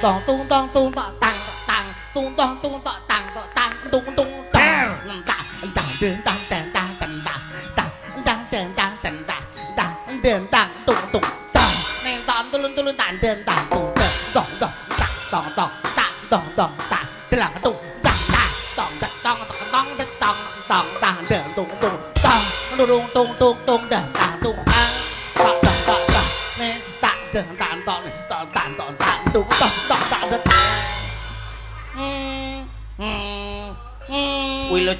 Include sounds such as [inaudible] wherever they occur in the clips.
咚咚咚咚咚，咚咚咚咚咚，咚咚。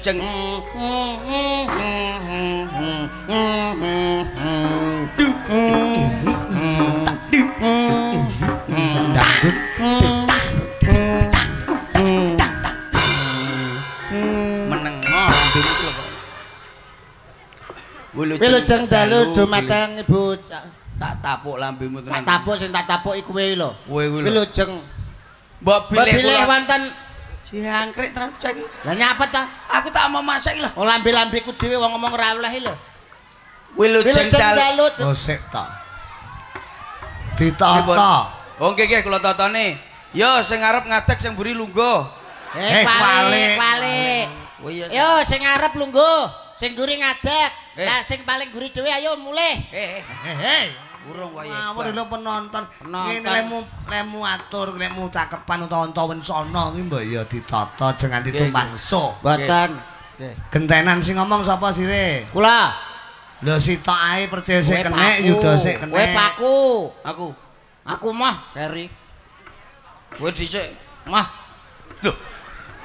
lajeng Wilujeng dalu dumateng ibu tak tapuk lambemu tenan. Tak tapuk sing tak tapuki kuwi lho. Kuwi lho. Wilujeng. Mbok bilih wonten Jangkrik terus cek. Lah nyapet ta? Aku tak mau masak lho. Oh lambe-lambeku dhewe wong ngomong ora oleh lho. Wilujeng dalut. Oh sik ta. Ditata. Oh nggih nggih kula tatane. Yo sing arep ngadeg sing mburi lungguh. Eh balik eh, balik. Oh, Yo sing arep lungguh, sing mburi ngadeg. Eh. Lah sing paling mburi dhewe ayo mulih. Eh eh eh. eh. Urung wae. Ngawur lho penonton. Nglemu lemu atur, lemu cakepan utawa wensana kuwi mbok ya ditata jangan ditumangsa. Mboten. Gentenan sing ngomong sapa sire? Kula. Lho sitok ae percil sik kenek yudha sik kenek. Kowe paku. Aku. Aku mah keri. Kowe dhisik mah. Lho.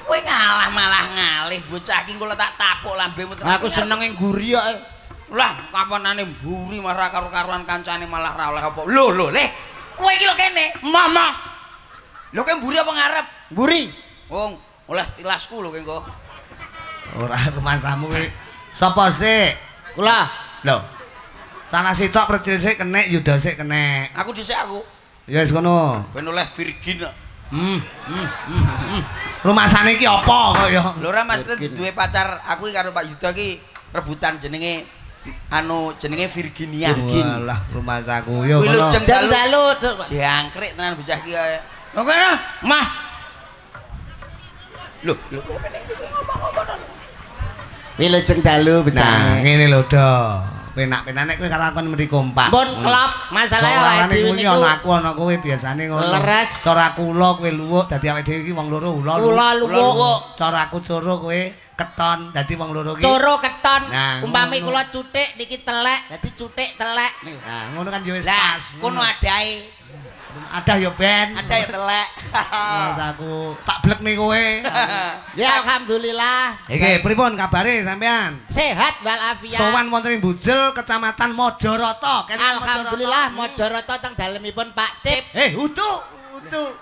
Kowe ngalah malah ngalih bocah iki kula tak tapuk lambemu. Aku seneng ing guri eh. Lah, kapanane mburi marah karo karuan kancane malah ra oleh apa? Lho, lho, leh! Kowe iki lho kene, Mama. Lho kowe mburi apa ngarep? Mburi. Wong, oh, oleh tilasku lho kengko. Ora rumahsamu kuwi. Sapa sih? Kulah, Lho. Sana sitok percil sik kene, yuda sik kenek. Aku dhisik aku. Ya wis ngono. Ben oleh virgin. Hmm, hmm, hmm, hmm. Rumah sana iki apa kok ya? Lho ora mesti duwe pacar aku karo Pak Yudha iki rebutan jenenge anu jenenge Virginia. Virgin. Walah, rumahku yo. Kuwi lu jeng dalu. Jangkrik tenan bocah iki. Monggo, Mah. Loh, lho ngomong-ngomong. Wilu jeng dalu bocah. Nah, ngene lho, doh Penak-penak nek kowe karo aku meniko kompak. Pun hmm. klop, masalahe awake dhewe niku. Ono aku ono kowe biasane ngono. Leres. kula kowe luwuk dadi awake dhewe iki wong loro ula. Ula luwuk. Cara aku kowe keton dadi wong loro iki loro keton nah, umpami kula cuthik niki telek dadi cuthik telek nah ngono kan ya wis pas kono adae ada ya ben ada ya telek ngono tak blek nih kowe [laughs] ya alhamdulillah iki pripun kabare sampean sehat walafiat sowan wonten ing bujel kecamatan Mojoroto alhamdulillah Mojoroto, teng dalemipun Pak Cip eh Hutu utuh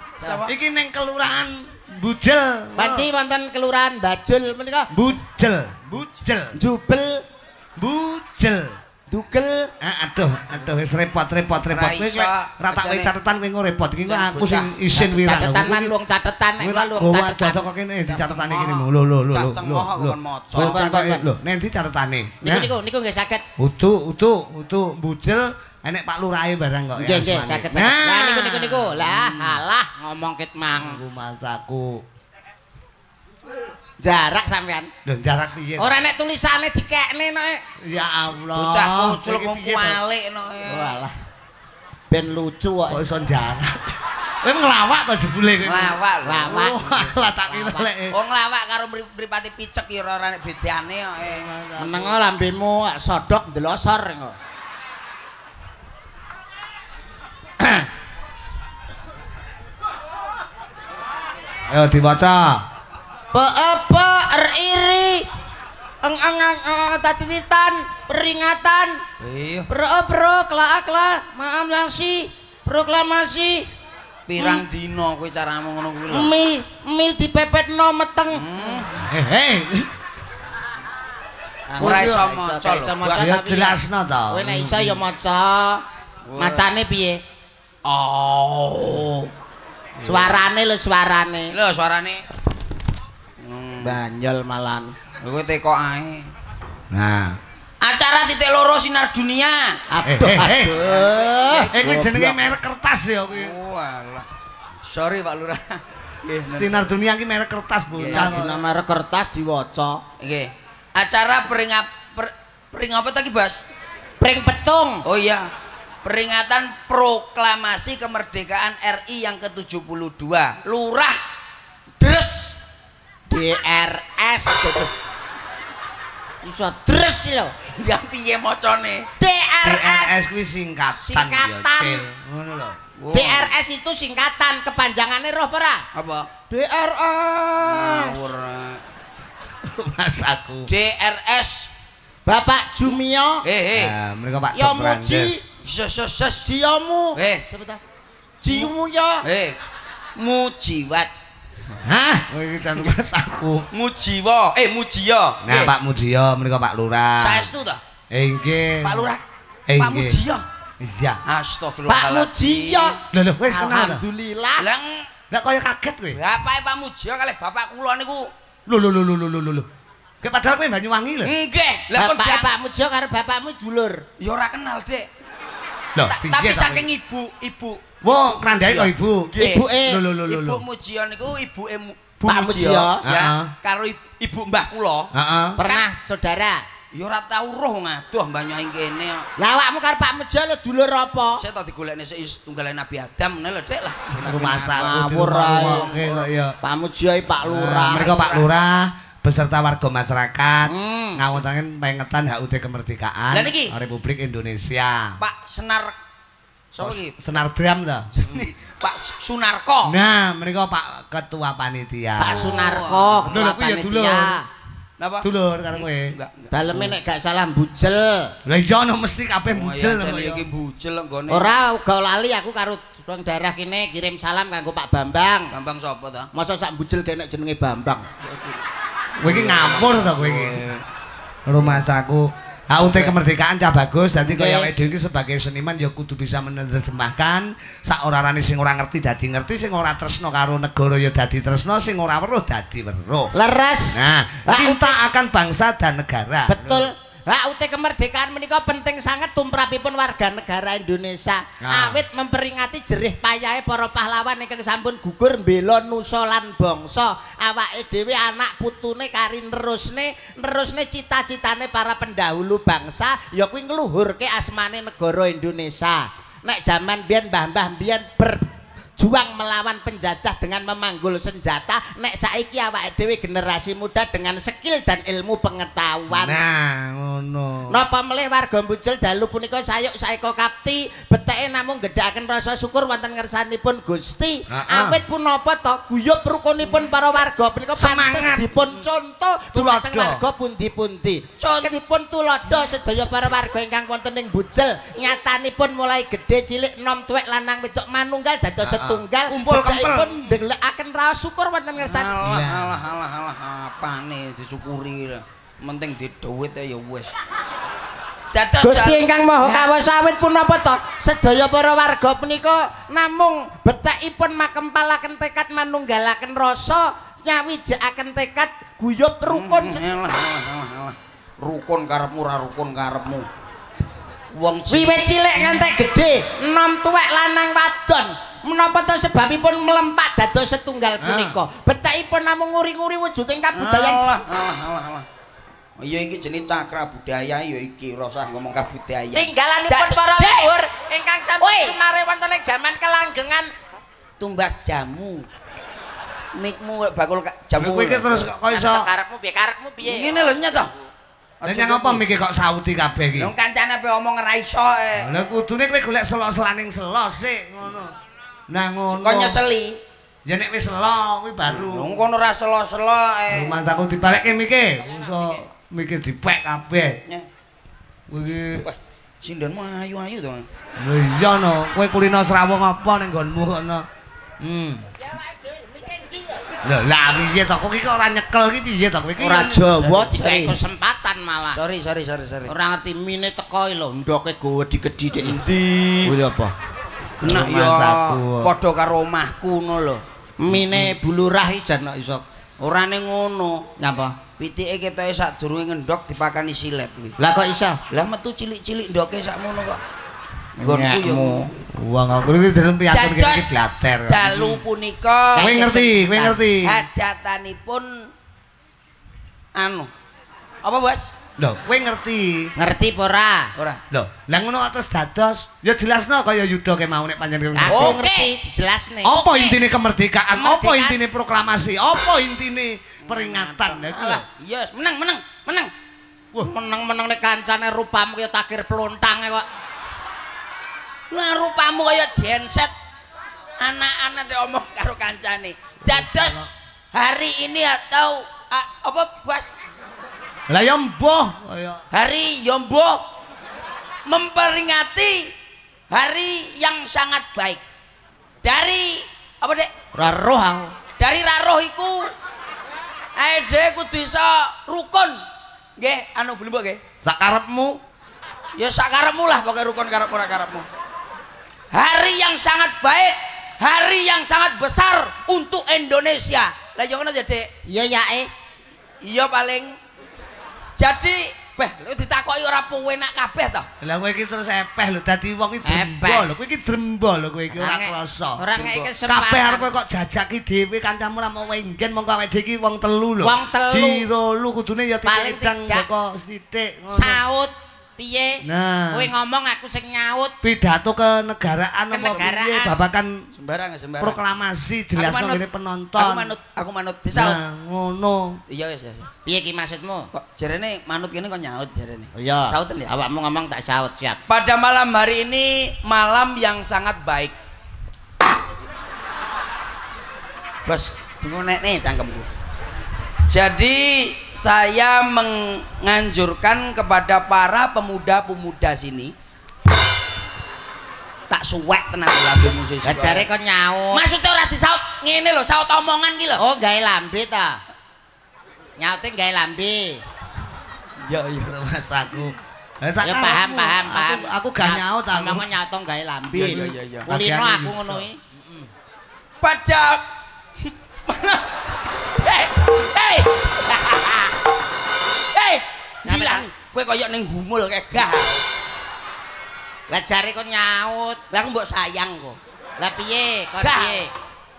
iki ning kelurahan Bujel. Panci wonten keluran, Bajul menika. Bujel. Bujel. Jubel. Bujel. Dukel. Eh, aduh, aduh wis repot-repot repot kowe. Ora tak wae catetan kowe repot. Iki aku sing isin wirang. Catetan lan catetan nek lan catetan. Wah, dadak kok kene di catetane kene. Lho lho lho lho. Lho lho lho. Lho lho lho. Lho lho lho. Lho lho lho. Lho lho lho. Lho lho lho. Lho lho enek Pak Lurae barang kok ya. Nggih, nggih, saged saged. Nah. Lah niku niku niku. Lah alah ngomong kit mang. Gumasaku. Jarak sampean. Lho jarak piye? Ora nek tulisane dikekne noe. Ya Allah. Bocah kucluk wong kualik nek. Walah. Oh, ben lucu kok. Kok iso jarak. Kowe nglawak to jebule kowe. Ngelawak. Ngelawak oh, Lah tak kira lek. Wong oh, nglawak karo mripate picek ya ora nek bedane kok. Eh. Meneng lambemu sodok ndelosor kok. Ayo dibaca. apa eriri eng eng eng tatinitan peringatan. Iya. Pro pro kelak kelak maaf langsi proklamasi pirang dino kowe caramu ngono kuwi lho. Mi mi dipepetno meteng. Hehe. Hmm. Eh. Ora iso maca lho. Ya jelasno to. Kowe nek iso ya maca. Macane piye? Oh. Suarane lho suarane. Lho suarane. Hmm. Banjol malan. Iku teko ae. Nah. Acara titik loro sinar dunia. Aduh. Iku eh, eh, eh. jenenge merek kertas ya kuwi. Walah. Oh, Sorry Pak Lurah. [laughs] sinar dunia iki merek kertas bocah. Ya, merek kertas diwaca. Nggih. Acara peringat per, pering apa tadi, Bas? Pring petung. Oh iya. peringatan proklamasi kemerdekaan RI yang ke-72 lurah Dres DRS gitu iso Dres lho ya piye oh. macane DRS itu singkatan singkatan DRS itu singkatan kepanjangannya roh pera apa DRS [laughs] Mas aku DRS Bapak Jumio eh eh nah, mereka Pak Yo ya Ses-ses-ses diamu. Eh. Siapa ta? Diamu ya. Eh. Mujiwat. Hah? Oh, ini kan bahasa aku. Mujiwa. Eh, Mujiyo. Nah, eh. Pak Mujiyo. Mereka Pak Lurah. Saya itu tak? Enggak. Eh, Pak Lurah? Enggak. Eh, Pak Mujiyo? Iya. Astagfirullahaladzim. Pak Mujiyo. Loh, loh. Wes kenal. Alhamdulillah. Leng. Nggak kaya kaget, weh. Berapa ya Pak Mujiyo kali bapak kulo ini ku? Loh, loh, loh, loh, loh, loh. Kayak padahal kue Banyuwangi lho. Enggak. Bapaknya Pak Mujiyo karena bapakmu dulur. Ya orang kenal, dek. Loh, tapi saking ibu, ibu. Wo, krandai kok ibu. Ibuke. Lho lho lho Ibu Mujion niku ibuke Bu Mujion ya. Karo ibu Mbah kula. Heeh. Pernah saudara. Ya ora tau roh ngadoh mbah nyai kene. Lah awakmu karo Pak Mujo lho dulur apa? Saya tak digolekne sik tunggale Nabi Adam ngene lho dek lah. Rumah sawur ae. Pak Mujo Pak Lurah. Mereka Pak Lurah. beserta warga masyarakat mm. ngawontenaken pengetan HUT kemerdekaan Dan Republik Indonesia. Pak Senar Senar iki? Senardram ta? Hmm. [laughs] Pak Sunarko. Nah, mereka Pak Ketua Panitia. Pak Sunarko, Ketua ya Loh, Panitia. Napa? Dulur karo kowe. Daleme nek gak salah bujel. Lah iya ono mesti kabeh bujel oh, iya, ya. Iki bujel nggone. Ora uga lali aku karo wong daerah kene kirim salam kanggo Pak Bambang. Bambang sapa ta? Masa sak bujel kene jenenge Bambang. Kowe iki ngawur to kowe iki. Oh. Rumah saku HUT kemerdekaan cah bagus dadi kaya yang dhewe iki sebagai seniman ya kudu bisa menerjemahkan sak orarane sing ora ngerti dadi ngerti sing ora tresno karo negara ya dadi tresno sing ora weruh dadi weruh. Leres. Nah, cinta akan bangsa dan negara. Betul. Hak uti kemerdekaan menika penting sangat tumrapipun warga negara Indonesia. Nah. Awit memperingati jerih payahe para pahlawan ingkang sampun gugur mbela nusa lan bangsa. Awake dhewe anak putune kari nerusne, nerusne cita-citane para pendahulu bangsa ya kuwi ngluhurke asmane negara Indonesia. Nek jaman biyen mbah-mbah ber... Juang melawan penjajah dengan memanggul senjata nek saiki awake dhewe generasi muda dengan skill dan ilmu pengetahuan nah ngono napa melih warga Bucil dalu punika sayuk saeka kapti beteke namung gedhaken rasa syukur wonten ngersanipun Gusti awit punapa to guyub rukunipun para warga punika pantes dipun conto dumateng warga pundi-pundi contipun tulodo sedaya para warga ingkang wonten ing Bucil nyatanipun mulai gede cilik nom tuwek lanang wedok manunggal dados tunggal kumpul kempen ndelekaken raos syukur wonten ngersani alah alah alah alah apane disyukuri penting di dhuwit ya wis Gusti ingkang Maha Kawasa awit punapa to sedaya para warga menika namung betekipun makempalaken tekad manunggalaken rasa nyawijakaken tekad guyub rukun hmm, rukun karepmu ra rukun karepmu wong cilik wiwit cilik nganti gedhe enom tuwek lanang wadon menapa to sebabipun mlempat dados setunggal ah. punika betahipun namung nguri-nguri wujuding kabudayan Allah Allah Allah oh, iya iki jenis cakra budaya ya iki rasa ngomong kabudayan tinggalanipun para luhur ingkang sampun sumare wonten ing jaman kelanggengan tumbas jamu mikmu bakul jamu kuwi iki terus kok iso karepmu piye karepmu piye ngene lho nyata Lah nyang apa mikir kok sauti kabeh iki? Wong kancane pe omong ora iso. Lah eh. kudune kowe golek selok-selaning selos sik ngono. Nah ngono. Kok nyeseli? Ya nek wis lo kuwi baru. Lha ngono ora selo-selo e. Eh. Rumah aku dibalekke mike. Iso Miki dipek kabeh. Kuwi wah sindenmu ayu-ayu to. Lha iya no, kowe kulino srawung apa ning nggonmu ngono. Hmm. Lha lha piye to kok iki ora nyekel iki piye to kowe Ora Jawa dikai kesempatan malah. Sorry sorry sorry sorry. Ora ngerti mine teko lho ndoke gowe dikedhi dik. Endi? Kuwi apa? Nak yo padha karo omahku ngono lho. Mine bulurah jan nak iso. Ora ning ngono. Napa? Pitike ketoke sadurunge ngendok dipakani silet kuwi. Lah kok iso? Lah metu cilik-cilik ndoke sak ngono kok. Gonku yo. Wong aku dereng piyaten kene blater. Dalu punika. Kowe ngerti, kowe ngerti. Hajatanipun anu. Apa, Bos? Lho, kowe ngerti. Ngerti apa ora? Ora. Lho, lah ngono kok terus dados. Ya jelasno kaya Yudha ke mau nek panjenengan ngerti. Aku ngerti, dijelasne. Apa okay. intine kemerdekaan? Apa intine proklamasi? Apa intine peringatan ya lah, iku ah, Iya, menang, menang, menang. Wah, menang-menang nek kancane rupamu kaya takir pelontang kok. Lah rupamu kaya genset. Anak-anak dia omong karo kancane. Dados hari ini atau apa bas lah yombo. Ya iya. Hari Yombo ya memperingati hari yang sangat baik. Dari apa Dek? Raroh Dari raroh iku ae dhewe bisa rukun. Nggih, anu belum nggih. Sak karepmu. Ya sak karepmu lah pokoke rukun karep ora karepmu. Hari yang sangat baik, hari yang sangat besar untuk Indonesia. Lah yo ya ngono ya, Dek. Iya eh, Iya paling jadi beh lu ditakoki ora puwe nak kabeh to Lah, kowe iki terus epeh lho dadi wong iki drembo, lho kowe iki dembo lho kowe iki ora krasa ora ngek kesempatan. sempat kabeh arep kok jajaki dhewe kancamu ora mau wengen mongko awake dhewe iki wong telu lho wong telu piro lu kudune ya dikedang kok sithik ngono saut piye? Nah. Kowe ngomong aku sing nyaut. Pidato ke negaraan, piye kan sembarang sembarang. Proklamasi jelas ngene penonton. Aku manut, aku manut disaut. Nah, ngono. Iya wis. Iya, iya. Piye ki maksudmu? Kok jarene manut kene kok nyaut jarene. Oh, iya. Saut ya. Awakmu ngomong tak saut, siap. Pada malam hari ini malam yang sangat baik. Bos, tunggu nek nih cangkemku. Jadi saya menganjurkan kepada para pemuda-pemuda sini tak suwek tenan lagi. musuh. Lah jare kok nyaut. Maksudnya di saut ngini loh saut omongan gila Oh, gak lambi ta. nyautin gak lambi. Ya, ya ya Mas aku. Ya paham paham paham. Aku, aku gak nyaut tapi Ngomong nyaut gawe lambi. Ya, ya ya ya. Kulino aku ngono iki. Pada Hei, [laughs] hei. hilang gue koyok neng humul kegal lah jari kok nyaut lah aku mbok sayang kok lah piye kok piye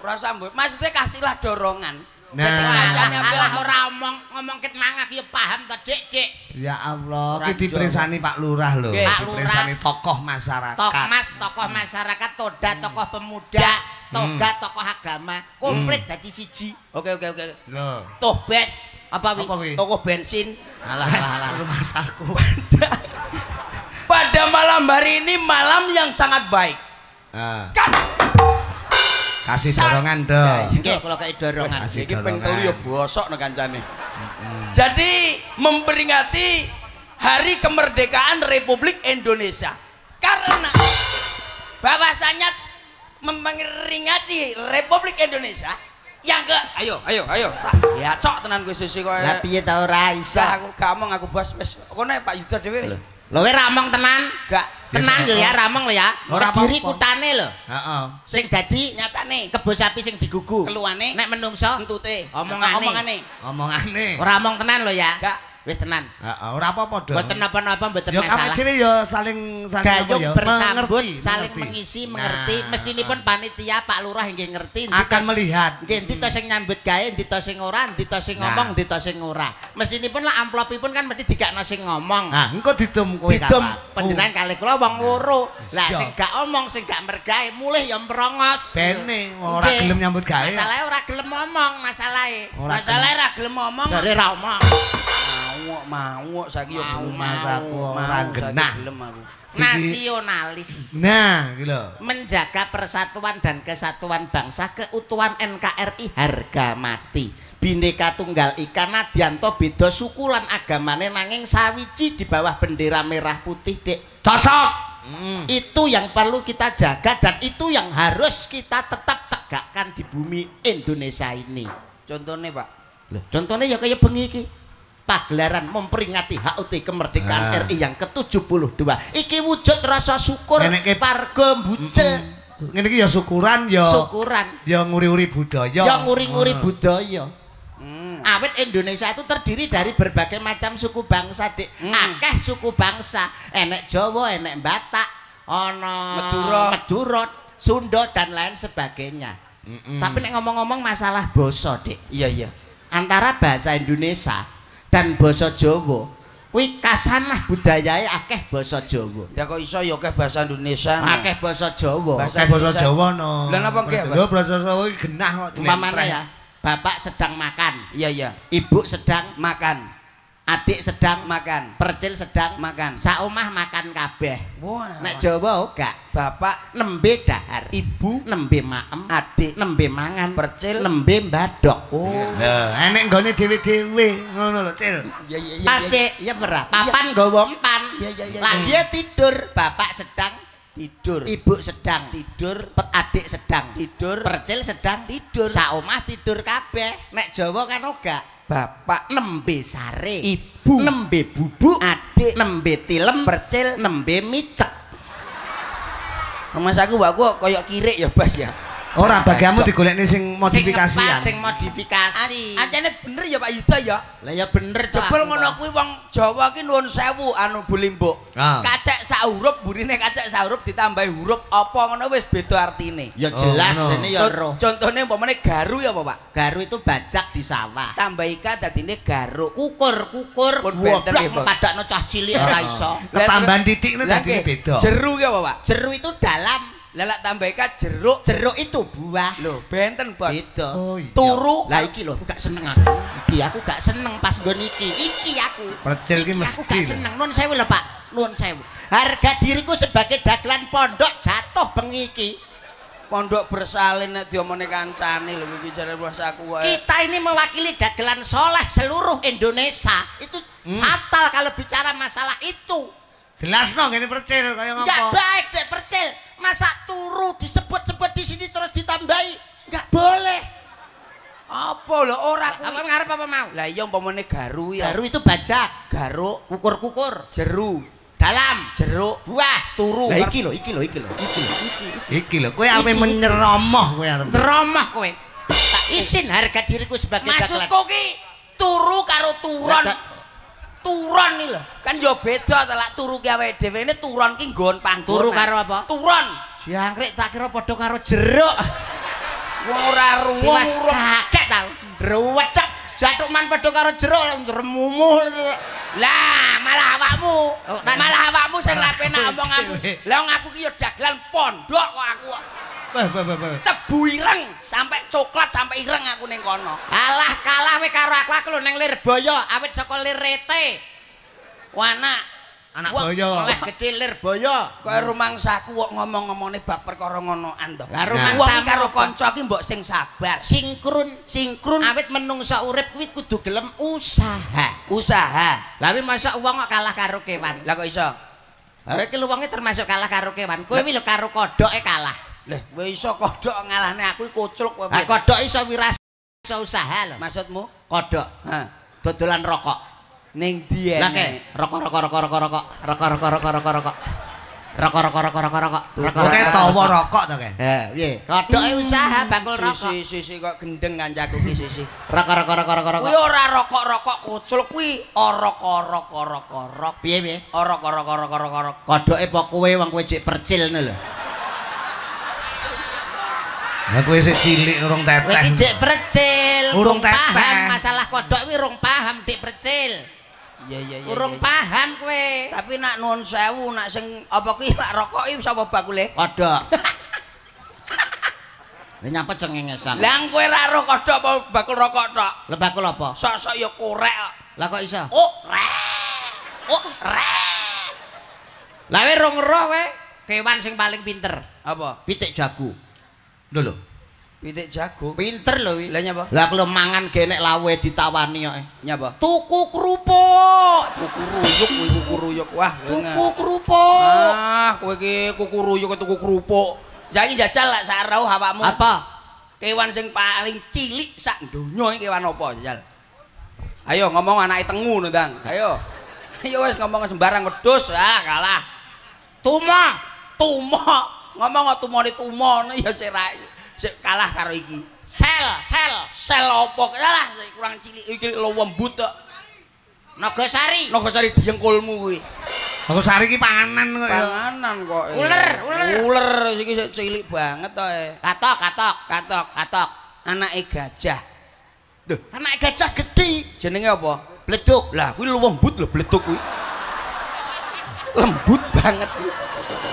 rasa mbok maksudnya kasihlah dorongan Nah, Allah ora omong ngomong ket mangak ya paham to Dik Dik. Ya Allah, iki diperisani Pak Lurah lho, diperisani tokoh masyarakat. Tokoh tokoh masyarakat, toda hmm. tokoh pemuda, hmm. toga tokoh agama, komplit hmm. dadi siji. Oke oke oke. Loh. Tuh best apa, apa toko bensin alah alah alah [laughs] rumah saku pada, pada malam hari ini malam yang sangat baik kan kasih dorongan dong nggih kalau kayak dorongan iki ping telu ya bosok no kancane jadi memperingati hari kemerdekaan Republik Indonesia karena bahwasanya memperingati Republik Indonesia yang ke ayo ayo ayo ya cok tenan gue sisi kowe ya piye tau ora iso aku gak omong aku bos wis kono Pak Yuda dhewe lho we ramong tenan gak tenan lho ya ramong lho ya ora diri kutane lho heeh sing dadi nyatane kebo sapi sing digugu keluane nek menungso entute omongane omongane ora ramong tenan lho ya gak wis tenan. Heeh, ora apa-apa, Dok. Mboten napa-napa, mboten masalah. Ya kami kene ya saling saling Gayung apa Bersambut, saling mengerti. mengisi, nah, mengerti. Mestinipun panitia Pak Lurah nggih ngerti. Akan melihat. Nggih, endi to sing nyambut gawe, endi to sing ora, endi to sing ngomong, endi nah. to sing ora. Mestinipun lah amplopipun kan mesti digakno sing ngomong. Nah, engko didum kowe kapan? Didum panjenengan uh. Oh. kali kula wong loro. Lah sing gak omong, sing gak mergae, mulih ya merongos. Dene ora gelem nyambut gawe. Masalahe ora gelem ngomong, masalahe. Masalahe ora gelem ngomong. Jare ra omong. mau mau saiki yo mau mau ora nah, nasionalis. Nah, gitu. Menjaga persatuan dan kesatuan bangsa, keutuhan NKRI harga mati. Bineka Tunggal Ika Nadianto beda suku lan agamane nanging sawiji di bawah bendera merah putih, Dek. Cocok. Hmm. Itu yang perlu kita jaga dan itu yang harus kita tetap tegakkan di bumi Indonesia ini. Contohnya, Pak. Loh, contohnya ya kayak bengi pagelaran memperingati HUT kemerdekaan ah. RI yang ke-72. Iki wujud rasa syukur ke... pargo mbucel. Mm -hmm. ya syukuran ya. Syukuran. Ya nguri-uri budaya. Ya nguri-nguri ah. budaya. Mm. Awet Indonesia itu terdiri dari berbagai macam suku bangsa, Dik. Hmm. Akeh suku bangsa, enek Jawa, enek Batak, Ono, Madura, Madura, Sunda dan lain sebagainya. Mm -mm. Tapi nek ngomong-ngomong masalah boso dek Iya, iya. Antara bahasa Indonesia dan basa Jawa. Kuwi kasanah budayae akeh basa Jawa. Ya kok iso ya akeh basa Indonesia. Akeh basa Jawa. Akeh basa Jawa no. Lah napa nggih? basa Jawa iki genah kok. Mamane ya. Bapak sedang makan. Iya iya. Ibu sedang makan. adik sedang makan percil sedang makan saumah makan kabeh nek jawa oh gak bapak nembe dahar ibu nembe maem adik nembe mangan percil nembe badok oh nah, enek gane dewe dewe ngono lho cil ya, ya, ya, pasti ya pernah papan ya. gowong pan ya, ya, ya, lagi tidur bapak sedang tidur ibu sedang tidur adik sedang tidur percil sedang tidur saumah tidur kabeh nek jawa kan enggak oh Bapak nembe sare, ibu nembe bubuk, adik nembe tilem, percil nembe micek. aku saku mbakku koyok kirik ya, Bas ya. Ora bagamu digolekne sing modifikasi. Sing sing modifikasi. Ancene bener ya Pak Yuda ya. Lah ya bener to. Jebul ngono kuwi wong Jawa ki nuwun sewu anu bulimbuk. Ah. Kacek sak huruf burine kacek sak huruf ditambahi huruf apa ngono wis beda artine. Ya jelas oh, ya roh. Contone umpamane garu ya apa Pak? Garu itu bajak di sawah. Tambahi ka dadine garu. Kukur kukur. Pun bener ya padakno cah cilik ora ah. iso. Ketambahan titik ngono dadine beda. Jeru ya apa Pak? Jeru itu dalam Lelak ikat jeruk. Jeruk itu buah. lo benten, Bos. Oh, itu iya. Turu. Lah iki aku gak seneng aku. Iki aku gak seneng pas goniki iki. Iki aku. Percil iki mesti. Aku gak seneng. non sewu lho, Pak. non sewu. Harga diriku sebagai dagelan pondok jatuh pengiki Pondok bersalin nek diomone kancane lho iki jare bos aku. Kita ini mewakili dagelan soleh seluruh Indonesia. Itu hmm. fatal kalau bicara masalah itu. Jelas kok ini percil kayak ngapa Enggak baik deh percil. masa turu disebut-sebut di sini terus ditambahi nggak boleh apa lo orang apa ngarep apa mau lah iya apa mau garu ya garu itu bajak. garu kukur kukur jeru dalam jeruk buah turu lah iki lo iki lo iki lo iki lo iki lo kue apa menyeromoh kue apa menyeromoh kue tak isin harga diriku sebagai maksud kuki turu karo turun turun nih lho kan ya beda telak turu ke awet dewe ini turun ki ngon panggur turu karo apa? turun jangkrik tak kira podo karo jeruk ngurah ruwet dimas kakek tau ruwet tak jaduk man podo karo jeruk remumuh lah malah awakmu oh, malah awakmu saya ngelapin [laughs] omong aku lho ngaku kiyo dagelan pondok kok aku tebu ireng sampe coklat sampe ireng aku ning kono alah kalah we karo aku aku lho ning Lirboyo awit saka rete wana anak boyo oleh lir Lirboyo kowe rumangsaku kok ngomong-ngomone bab perkara ngonoan to lha rumangsa karo kanca iki mbok sing sabar sinkron sinkron awet menungso urip kuwi kudu gelem usaha usaha lha wi masak wong kok kalah karo kewan lha kok iso Hei, ke luangnya termasuk kalah karo kewan. Kowe wilo karo kodok kalah. Lah, kowe iso kodhok ngalahne aku iku kocluk kowe. Lah kodhok iso wiras iso usaha lho. Maksudmu kodhok. Heh. Dodolan rokok. Ning dien. Lah kek, rokok rokok rokok rokok rokok rokok rokok rokok rokok rokok. Rokok rokok rokok rokok rokok. Kowe tawa rokok to kek? Heh, piye? Kodhoke usaha bakul rokok. Si si si kok gendeng kancaku ki si si. Rokok rokok rokok rokok rokok. Kuwi ora rokok rokok kocluk kuwi ora rokok rokok rokok. Piye piye? Ora rokok rokok rokok rokok. Kodhoke po kowe wong kowe jek percil lho. Aku wis cilik urung tetes. Dijek precil. Urung paham masalah kodhok kuwi urung paham dik precil. Iya iya iya. Urung paham kowe. Tapi nak nuwun sewu nak sing apa kuwi nak rokok iki sapa bakule? Kodhok. [laughs] Lah nyapa cengengesan. Lah kowe ra roh kodhok apa bakul rokok tok? Lah bakul apa? Sok-sok ya korek. Lah kok iso? Oh, re. Oh, re. Lah we rong roh we. Kewan sing paling pinter. Apa? Pitik jago. dulu lho. Pitik jagung. Pinter lho iki. Lah nyapa? Lah kalau mangan genek lawe ditawani kok. Nyapa? Tuku kerupuk. Tuku ruyuk kuwi tuku ruyuk. Wah, tuku kerupuk. Ah, kowe iki kuku ruyuk tuku kerupuk. Saiki jajal lak sarau awakmu. Apa? Kewan sing paling cilik sak donya iki kewan apa jajal? Ayo ngomong anake tengu no, Dang. Ayo. Ayo wis ngomong sembarang wedhus. Ah, kalah. Tuma, tuma ngomong waktu mau ditumon ya serai si kalah karo iki sel sel sel opo kalah kurang cili iki lo wembut nogosari nogosari diengkulmu kuwi. nogosari ki panganan kok. Ya. Panganan kok. Iya. Uler, uler. Uler iki cili banget to. E. Katok, katok, katok, katok. e gajah. Duh, e gajah gede Jenenge apa? Bleduk. Lah, lu lembut lo bleduk kuwi. Lembut banget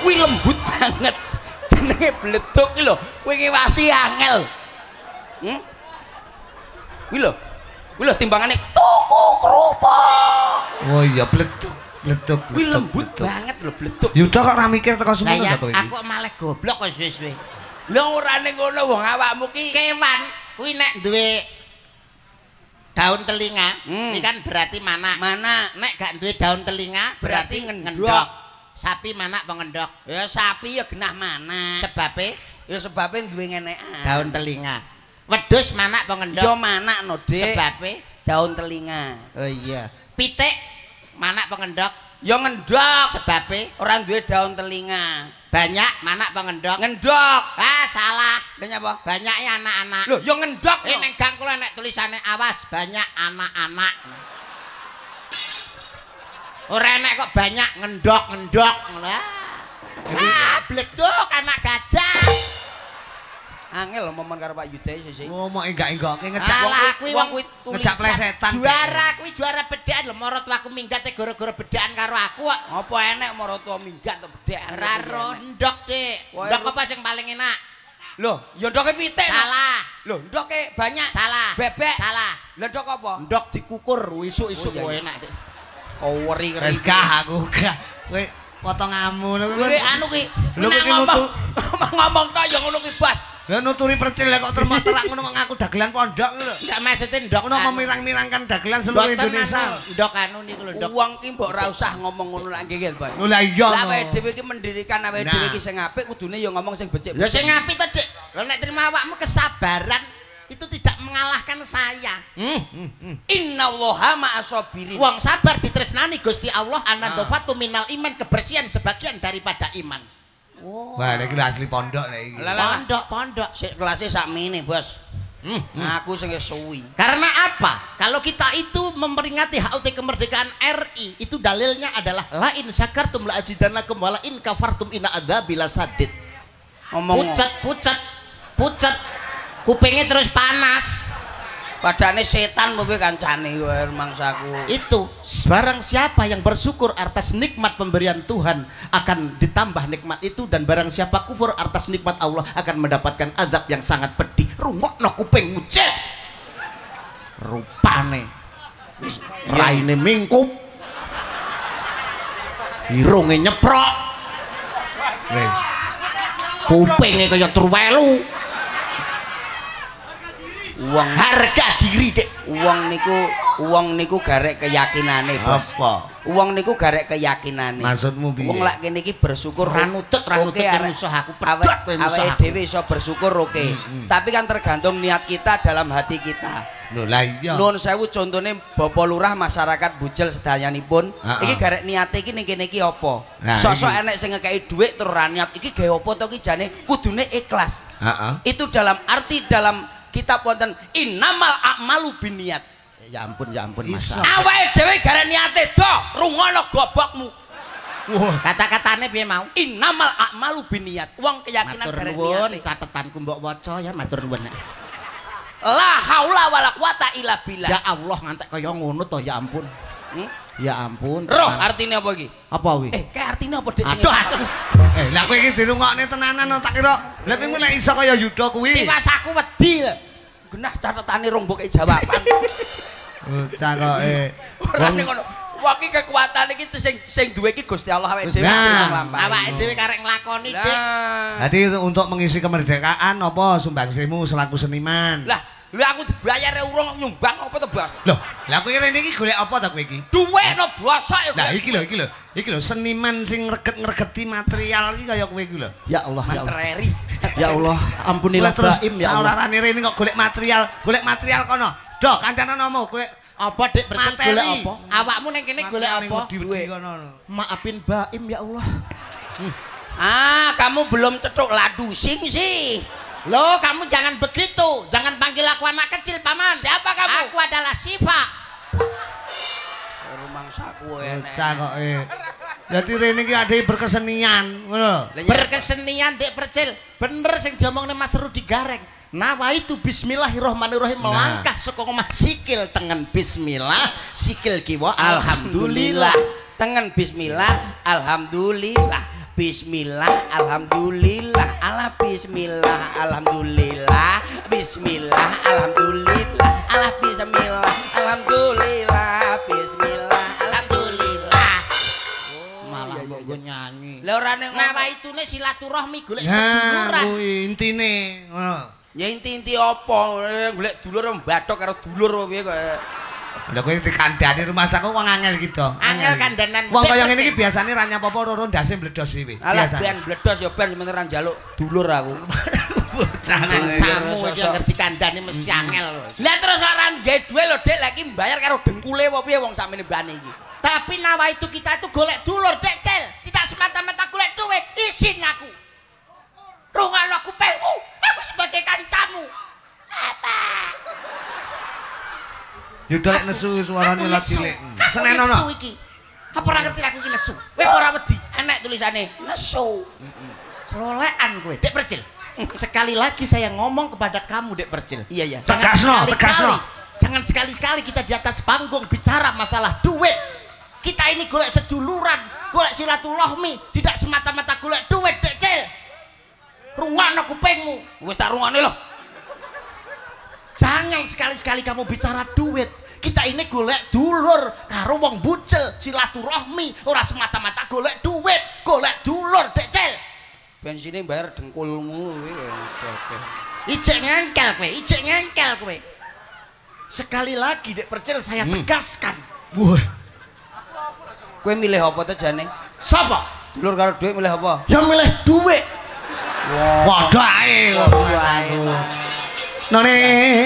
kuwi. lembut banget jenenge bleduk iki lho. Kowe iki wasi angel. Hmm? Kuwi lho. Kuwi lho timbangane tuku kerupuk. Oh iya bleduk. Bleduk. Kuwi lembut bledok. banget lho bleduk. Ya udah kok ora mikir teko semua nah, to iya, iki. Aku malah goblok kok suwe-suwe. Lah ning ngono wong awakmu ki kewan. Kuwi nek duwe daun telinga, hmm. ini kan berarti mana? Mana? Nek gak duwe daun telinga berarti, berarti ngendok. sapi mana pengendok ya sapi ya genah mana sebabnya ya sebabnya yang duwe ngenean daun telinga wedus mana pengendok ya mana no dek sebabnya daun telinga oh iya pitik mana pengendok ya ngendok sebabnya orang duwe daun telinga banyak mana pengendok ngendok ah salah banyak apa banyaknya anak-anak loh ya ngendok ini gangkul enak tulisannya awas banyak anak-anak ora enak kok banyak ngendok ngendok lah ablek ah, tuh anak gajah angel momen karo Pak Yudha sih oh, sih ngomong enggak enggak ngecap ngecap aku wong kuwi ngecap plesetan juara kuwi juara bedaan lho marot aku minggat e gara-gara bedaan karo aku kok apa enek marot tua minggat to bedaan ra rondok dik ndok apa sing paling enak Lho, ya ndoke pitik. Salah. Lho, ndoke banyak. Bebek. Salah. Lah ndok apa? Ndok dikukur isuk-isuk oh, enak, Koweri keri. Regah aku. Kowe foto ngamun. Kowe anu ki. Lu ki ngomong Ngomong tok ya ngono ki, Bas. Lah nuturi percil kok terus terang ngono ngaku dagelan pondok ngono. Enggak maksudte ndok ngono memirang-mirangkan dagelan seluruh Indonesia. Ndok anu niku lho ndok. Wong ki mbok ra usah ngomong ngono lak nggih, Bas. Lah iya. Lah awake dhewe ki mendirikan awake dhewe ki sing apik kudune ya ngomong sing becik. Lah sing apik to, Dik. Lah nek terima awakmu kesabaran itu tidak mengalahkan saya. Hmm, hmm, hmm. Allaha ma'asobirin. Wong sabar ditresnani Gusti Allah anadofatu ah. minal iman kebersihan sebagian daripada iman. Wow. Wah, ini asli pondok lah ini. Pondok, pondok. Si, kelasnya sakmi mini, Bos. Hmm, hmm, nah, aku sing suwi. Karena apa? Kalau kita itu memperingati HUT kemerdekaan RI, itu dalilnya adalah la in syakartum la azidannakum wa la in kafartum inna adzabil sadid. Pucat, pucat, pucat kupingnya terus panas padahal setan kowe kancane mangsaku itu barang siapa yang bersyukur atas nikmat pemberian Tuhan akan ditambah nikmat itu dan barang siapa kufur atas nikmat Allah akan mendapatkan azab yang sangat pedih no kuping mucet rupane iya. raine mingkup irunge nyeprok kupingnya kayak terwelu. uang harga diri dek uang niku uang niku garek keyakinan nih bos apa uang niku garek keyakinan nih maksudmu bi uang lagi niki bersyukur ranutet ranutet okay, ar- musuh aku pedot awal dewi so bersyukur oke hmm, hmm. tapi kan tergantung niat kita dalam hati kita lho lah iya nun sewu contohnya bapak lurah masyarakat bujel sedayani pun uh-uh. ini garek niatnya ini niki apa nah, sosok ini. enek sehingga kayak duit terus niat ini gaya apa tau ini jane kudune ikhlas uh itu dalam arti dalam kitab wonten innamal a'malu biniat eh, ya ampun ya ampun masa awal dewe gara niate do rungono gobokmu Wah, kata-katanya biar mau. Inamal akmalu biniat. Uang keyakinan dari niat. Catatanku mbok wocoh ya, matur nuwun. La haula wala quwata illa billah. Ya Allah ngantek kaya ngono to ya ampun. Hmm? Ya ampun. Roh artinya apa iki? Apa kuwi? Eh, kayak artinya apa dek? Aduh. Eh, lah kowe iki dirungokne tenanan tak kira. Lah pengen lek iso kaya Yudha kuwi. Tiwas aku wedi lho. Genah catetane rong mbok jawaban. Bocah kok e. Oh, Ora ning ngono. Wah iki kekuatan iki sing sing duwe iki Gusti Allah awake dhewe. Awake dhewe karek nglakoni dik. Dadi untuk mengisi kemerdekaan apa sumbangsihmu selaku seniman? Lah, Lha aku dibayar urung nyumbang apa to, Bos? Loh, lha aku kira niki golek apa ta kowe iki? Duwe no Bos ya Lah iki lho, iki lho. Iki lho seniman sing reget ngregeti material iki kaya kowe iki lho. Ya Allah, ya Allah. Ya Allah, ampunilah terus im ya Allah. Ora kok golek material, golek material kono. Doh, kancane nomo golek apa dek percet golek apa? Awakmu ning kene golek apa? Duwe. Maafin Baim ya Allah. Hmm. Ah, kamu belum cetuk ladu sing sih. Loh, kamu jangan begitu. Jangan panggil aku anak kecil, Paman. Siapa kamu? Aku adalah Siva. Rumang saku enek. Eh. Jadi rene ini ada berkesenian, iya. Berkesenian Dek Percil. Bener sing diomongne Mas Rudi Gareng. Nawa itu Bismillahirrohmanirrohim nah. melangkah sekong omah sikil tengen bismillah, sikil kiwa alhamdulillah. alhamdulillah. Tengen bismillah, alhamdulillah. Bismillah alhamdulillah ala bismillah alhamdulillah bismillah alhamdulillah ala bismillah alhamdulillah bismillah alhamdulillah oh, malah mbok nyanyi lha ora nek ngapa itune silaturahmi golek seduluran ha intine ngono ya inti-inti apa eh, golek dulur mbathok karo dulur piye kok eh? Lha kowe dikandani rumah saku wong angel iki to. Angel kandanan. Wong kaya ngene iki biasane ra nyapa apa loro ndase mbledhos iki. Alah ben mbledhos ya ben sementara njaluk dulur aku. Bocah [laughs] samu iki ngerti kandhane mesti hmm. angel. Lah terus ora nggae duwe lho Dik lagi mbayar karo dengkule opo piye wong sakmene mbane iki. Tapi nawa itu kita itu golek dulur Dik Cel. Kita semata-mata golek duit, isin aku. Rungan aku pengmu, uh, aku sebagai kancamu. Apa? Ya nesu suarane lak cilik. Senen Nesu iki. Apa ora ngerti aku iki nesu. Kowe ora wedi, enek tulisane nesu. Heeh. Celolekan kowe, Dek Percil. Sekali lagi saya ngomong kepada kamu Dek Percil. Iya, iya. Tegasno, tegasno. Jangan sekali-sekali kita di atas panggung bicara masalah duit. Kita ini golek seduluran, golek silaturahmi, tidak semata-mata golek duit, Dek Cil. Rungokno kupingmu. Wis tak rungokne lho. Jangan sekali-sekali kamu bicara duit. Kita ini golek dulur karo wong bucel silaturahmi ora semata-mata golek duit, golek dulur dek cel. Bensine bayar dengkulmu kuwi. Ijek ngengkel kowe, ijek ngengkel kowe. Sekali lagi dek percil saya hmm. tegaskan. Wah. Kowe milih apa ta jane? Sapa? Dulur karo duit milih apa? Ya milih duit. Wah. Wow. Wadah ae. Nane.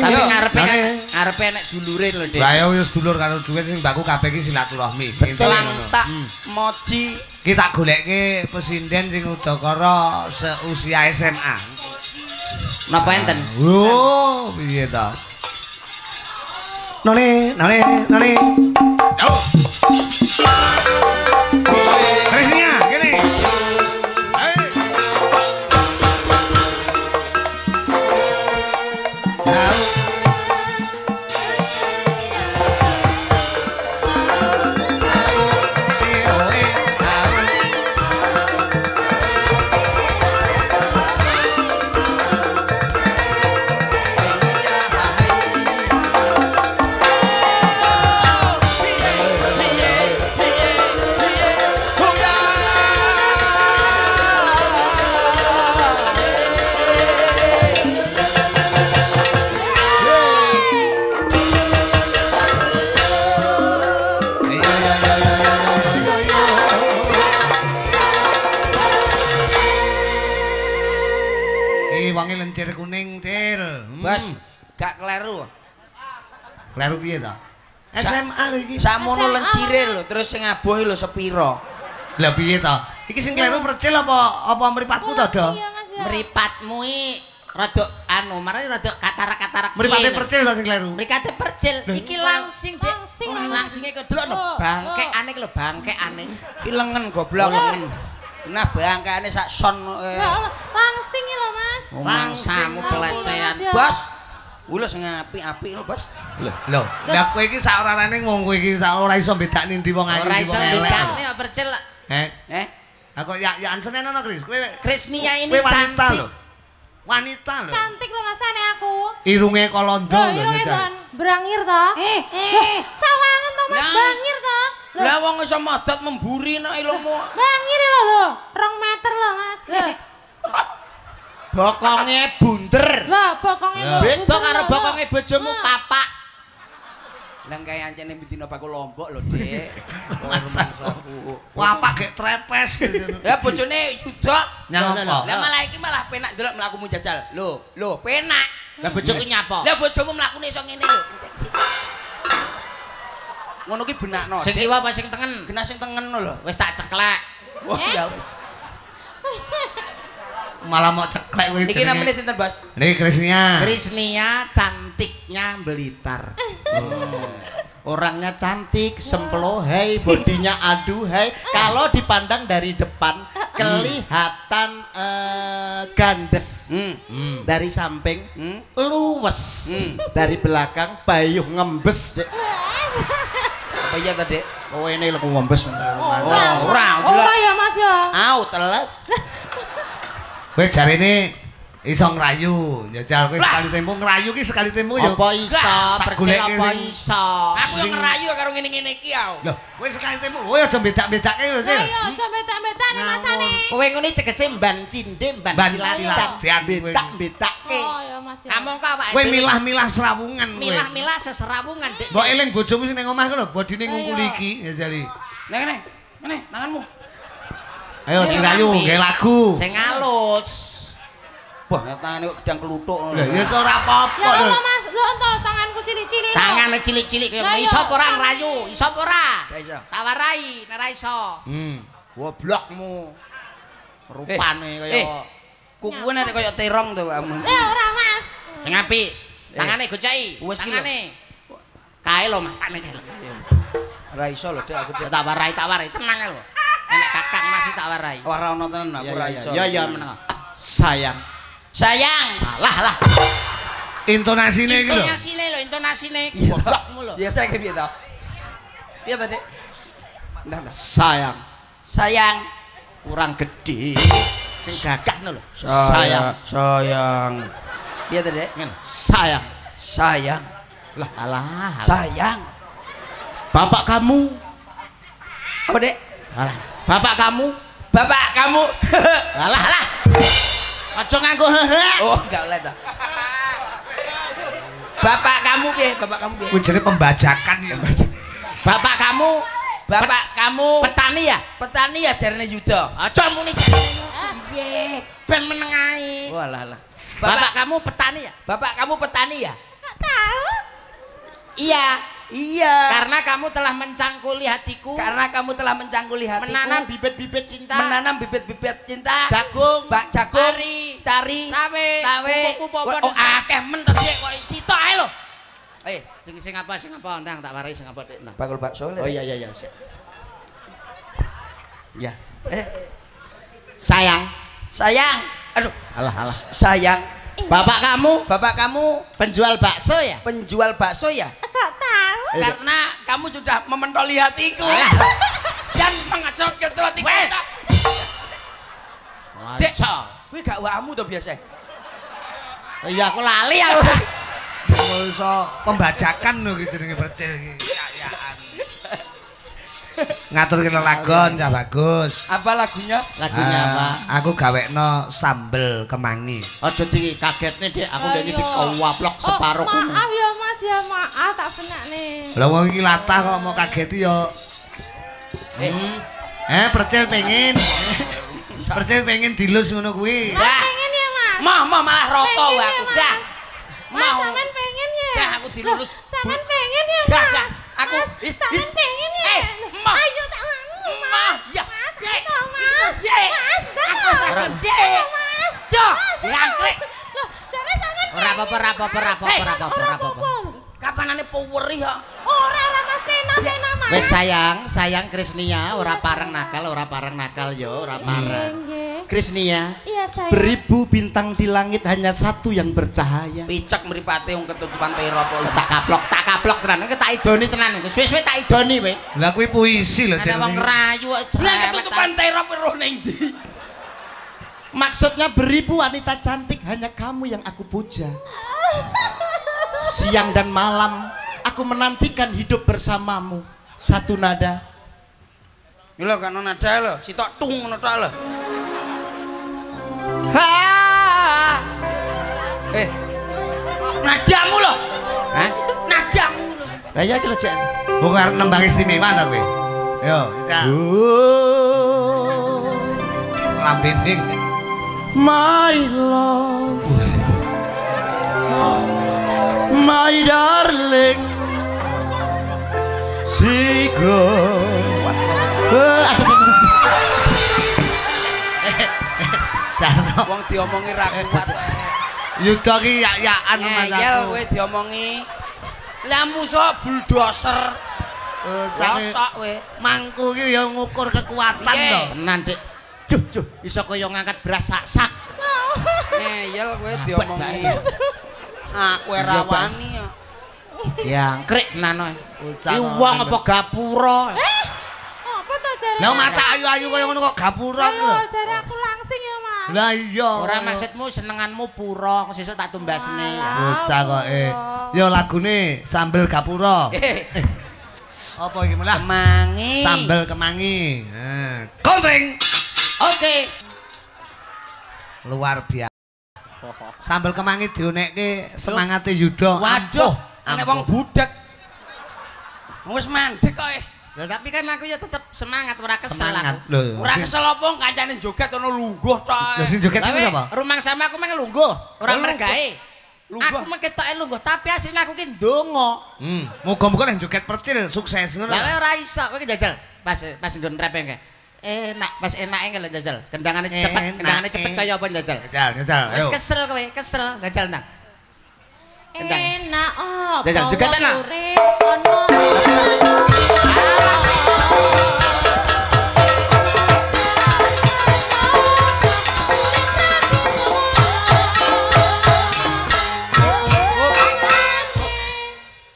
Tapi ngarepe kan ngarepe nek dulure lho, Dik. Lah ya wis dulur karo dhuwit sing baku kabeh iki silaturahmi. Entelang hmm. tak moji. Ki tak goleke pesinden sing udakara seusia SMA. Napa enten? Lho, piye ta? Nane, nane, nane. Yo. kleru. Kleru piye ta? SMA iki. Samono lencire lho, terus sing abuh lho sepira. Lah piye ta? Iki sing kleru percil apa apa mripatku ta, Dok? Mripatmu iki rada anu, mare rada katarak-katarak. Mripate percil ta sing kleru? Mripate percil. Iki langsing, Dik. Langsinge oh, kedelok lho, oh, oh. bangkekane lho, bangkekane. Iki lengen goblok lengen. Nah sak son. Eh. Langsing iki lho, Mas. Langsamu pelecehan. Bos, Ulo sing apik-apik lho, Bos. Lho, lho. Lah kowe iki sak ora rene wong kowe iki sak ora iso bedakne ndi wong ayu. Ora iso bedakne kok percil. He? Eh? Aku yak-yak ansene ono Kris. Kowe Kris Nia ini kowe wanita Lho. Wanita lho. Cantik lho Mas ane aku. Irunge kolondo lho. Irunge kan brangir ta? Eh, eh. Sawangan to Mas Bangir, ta? Lah wong iso modot memburi nek ilmu. Brangir lho 2 meter lho Mas. [laughs] Bokongnya bunter, Lah, bokongnya Beda karo bokongnya bojomu papa, Lah yang ancene bidino pakai lombok dek, langsung apa kayak trepes. Ya bojone yuda. Nyapa? Lah malah iki malah penak dulu melakukan jajal. Lho, lho penak. Lah bojoku nyapa? Lah bojomu melakukan ini song lho, lo, sithik. Ngono ki no, Sing iwa apa sing tengen? kena sing tengen lho. wes tak ceklek. Wah, eh? ya wes, [laughs] malah mau ceklek kowe. ini namanya sinten, Bos? ini Krisnia. Krisnia cantiknya belitar Oh. Orangnya cantik, hei bodinya aduh hei Kalau dipandang dari depan kelihatan hmm. uh, gandes. hmm. Hmm. Dari samping hmm. luwes. hmm. Dari belakang bayu ngembes. Dek. Apa iya tadi? Oh ini lu ngombes. Oh, ora, ora, ora ya Mas ya. Au, teles. Kowe jarene iso ngrayu, njajal kowe sekali tempo ngrayu ki sekali tempo yo. Apa iso? Percaya apa iso? Aku yo ngrayu karo ngene-ngene iki ya. Lho, kowe sekali tempo, oh, kowe aja bedak-bedake lho, Sil. Ayo, aja bedak-bedake masane. Kowe ngene tegese mban cindhe, mban silatan, bedak-bedake. Kamu kok awake kowe milah-milah serawungan kowe. Milah-milah seserawungan, dek Mbok eling bojomu sing nang omah kuwi lho, bodine ngumpul iki, njajal. Nek ngene, ngene, tanganmu. Ayo dirayu nggih lagu. Sing alus. Bangetane kok gedang kelutuk. Lah ya ora apa-apa. Lah Mas, lho ento tanganku cilik-cilik. Tangane cilik-cilik kaya iso apa ora ngrayu? Iso apa ora? Iso. Tawarai nek iso. Hmm. Goblokmu. Rupane eh, kaya Eh, kuku nek kaya terong to, Mbak. Lah eh, ora, Mas. Eh. Sing apik. Tangane gocai. Wes iki. Tangane. Kae lho, Mas, tak nek. Ora iso lho, Dek, aku tak warai, tak warai, tenang lho. Enak kakang masih tak warai. warau oh, nonton tenan aku ya, ora ya, ya. iso. Ya ya menang Sayang. Sayang. Ah, lah lah. Intonasine gitu intonasi Intonasine lo intonasi goblokmu lho. mulu ya saya kayak gitu ta, tadi Sayang. Sayang. Kurang gede. Sing gagah lo Sayang. Sayang. Iya tadi, Sayang. Sayang. Lah alah. Sayang. Bapak kamu. Apa, dek? Alah. Bapak kamu? Bapak kamu? [laughs] alah alah. Aja nganggo Oh, enggak oleh ta. Bapak kamu piye? Bapak kamu piye? Kuwi pembajakan ya. Bapak kamu? Bapak Pet kamu petani ya? Petani ya jarene Yuda. Aja muni jarene. Piye? Ben meneng ae. Walah oh, alah. Bapak, Bapak kamu petani ya? Bapak kamu petani ya? enggak tahu? Iya, Iya. Karena kamu telah mencangkuli hatiku. Karena kamu telah mencangkuli hatiku. Menanam bibit-bibit cinta. Menanam bibit-bibit cinta. Jagung, bak jagung, tari, tari, tawe, tawe. Oh, akeh men tapi kok sito ae lho. Eh, sing sing apa sing apa entang tak warai sing apa dik. Bakul bakso. Oh iya iya iya. Ya. Eh. Sayang. Sayang. Aduh. Alah alah. Sayang. Bapak kamu, bapak kamu penjual bakso ya? Penjual bakso ya? karena kamu sudah mementoli hatiku dan mengecut-kecut hatiku. Dek, kowe gak wamu to biasa. Iya aku lali aku. Iso pembajakan lho jenenge becil iki. ngatur kena lagon ya bagus apa lagunya lagunya eh, apa aku gawekno no sambel kemangi oh jadi kaget nih dek aku jadi di kawaplok separuh oh, maaf ya mas ya maaf tak kena nih lo mau ini latah kok mau kaget yo eh, hmm? eh percil pengen [laughs] percil pengen dilus ngono kuwi nah, pengen ya mas mau mau malah rokok aku ya, mas. dah mas, mau sampean pengen ya dah aku dilulus saman pengen ya mas aku mas, is, tangan pengen ya eh, ma, ayo tangan mas ma, ya. mas ya. mas ya. mas dah aku sekarang ya. mas dah langkri loh cara tangan ora apa apa apa apa apa apa apa apa apa apa apa apa apa apa apa apa apa apa Wes sayang, sayang Krisnia ora pareng nakal, ora pareng nakal yo, ora pareng. Krisnia. Iya, sayang. Beribu bintang di langit hanya satu yang bercahaya. Picak meripati yang ketutupan tiro tak kaplok, tak kaplok tenan. kita idoni tenan. Suwe-suwe tak idoni we. Lagu puisi loh Ada Ana wong rayu kok. ketutupan tiro roh Maksudnya beribu wanita cantik hanya kamu yang aku puja. Siang dan malam aku menantikan hidup bersamamu satu nada Gila kan nada lo, sitok tung tok lo. Ha! Eh. Nadamu lo. Hah? Nadamu lo. Lah iya iki lho, Wong arep nembang istimewa ta kowe? Yo, kita. Lambending. My love. My darling. Siko. Jarno wong diomongi ra kuat. Eh, Yudha ki yak-yakan Mas. Ya kowe diomongi. Lah muso bulldozer. Eh, Rosok kowe. Mangku ki ya ngukur kekuatan to. Tenan, Dik. Cuh, cuh, iso kaya ngangkat beras sak-sak. Ngeyel kowe diomongi. Aku ora wani ya. Diangkrik nano. Iki wong apa gapura? Eh. Apa to jare? Lah mata ayu-ayu kaya ngono kok gapura. Ayo jare aku langsing ya, Mas. Lah iya. Ora maksudmu senenganmu pura, kok sesuk tak tumbasne. Bocah kok e. Eh. Ya lagune sambil gapura. [laughs] Eh. Apa iki malah mangi? Sambil kemangi. Ha. Konting. Eh, Oke. Luar biasa. Sambil kemangi dionekke semangate Yudha. Waduh. ana wong budek wis mandek kok eh tapi kan aku ya tetep semangat ora kesel aku ora kesal opo kancane joget ono lungguh to Ya sing joget iki apa rumang sama aku mang lungguh ora mergae Aku mah lungguh, tapi aslinya aku ki ndonga. Hmm. Muga-muga lek joget pertil sukses ngono. Lah ora iso, kowe njajal. Pas pas nggon rep engke. Enak, pas enake engke lho njajal. Kendangane cepet, kendangane cepet eh. kaya apa njajal? Njajal, njajal. Wis kesel kowe, kesel njajal nang. Enak oh. Jajal jegatan lah.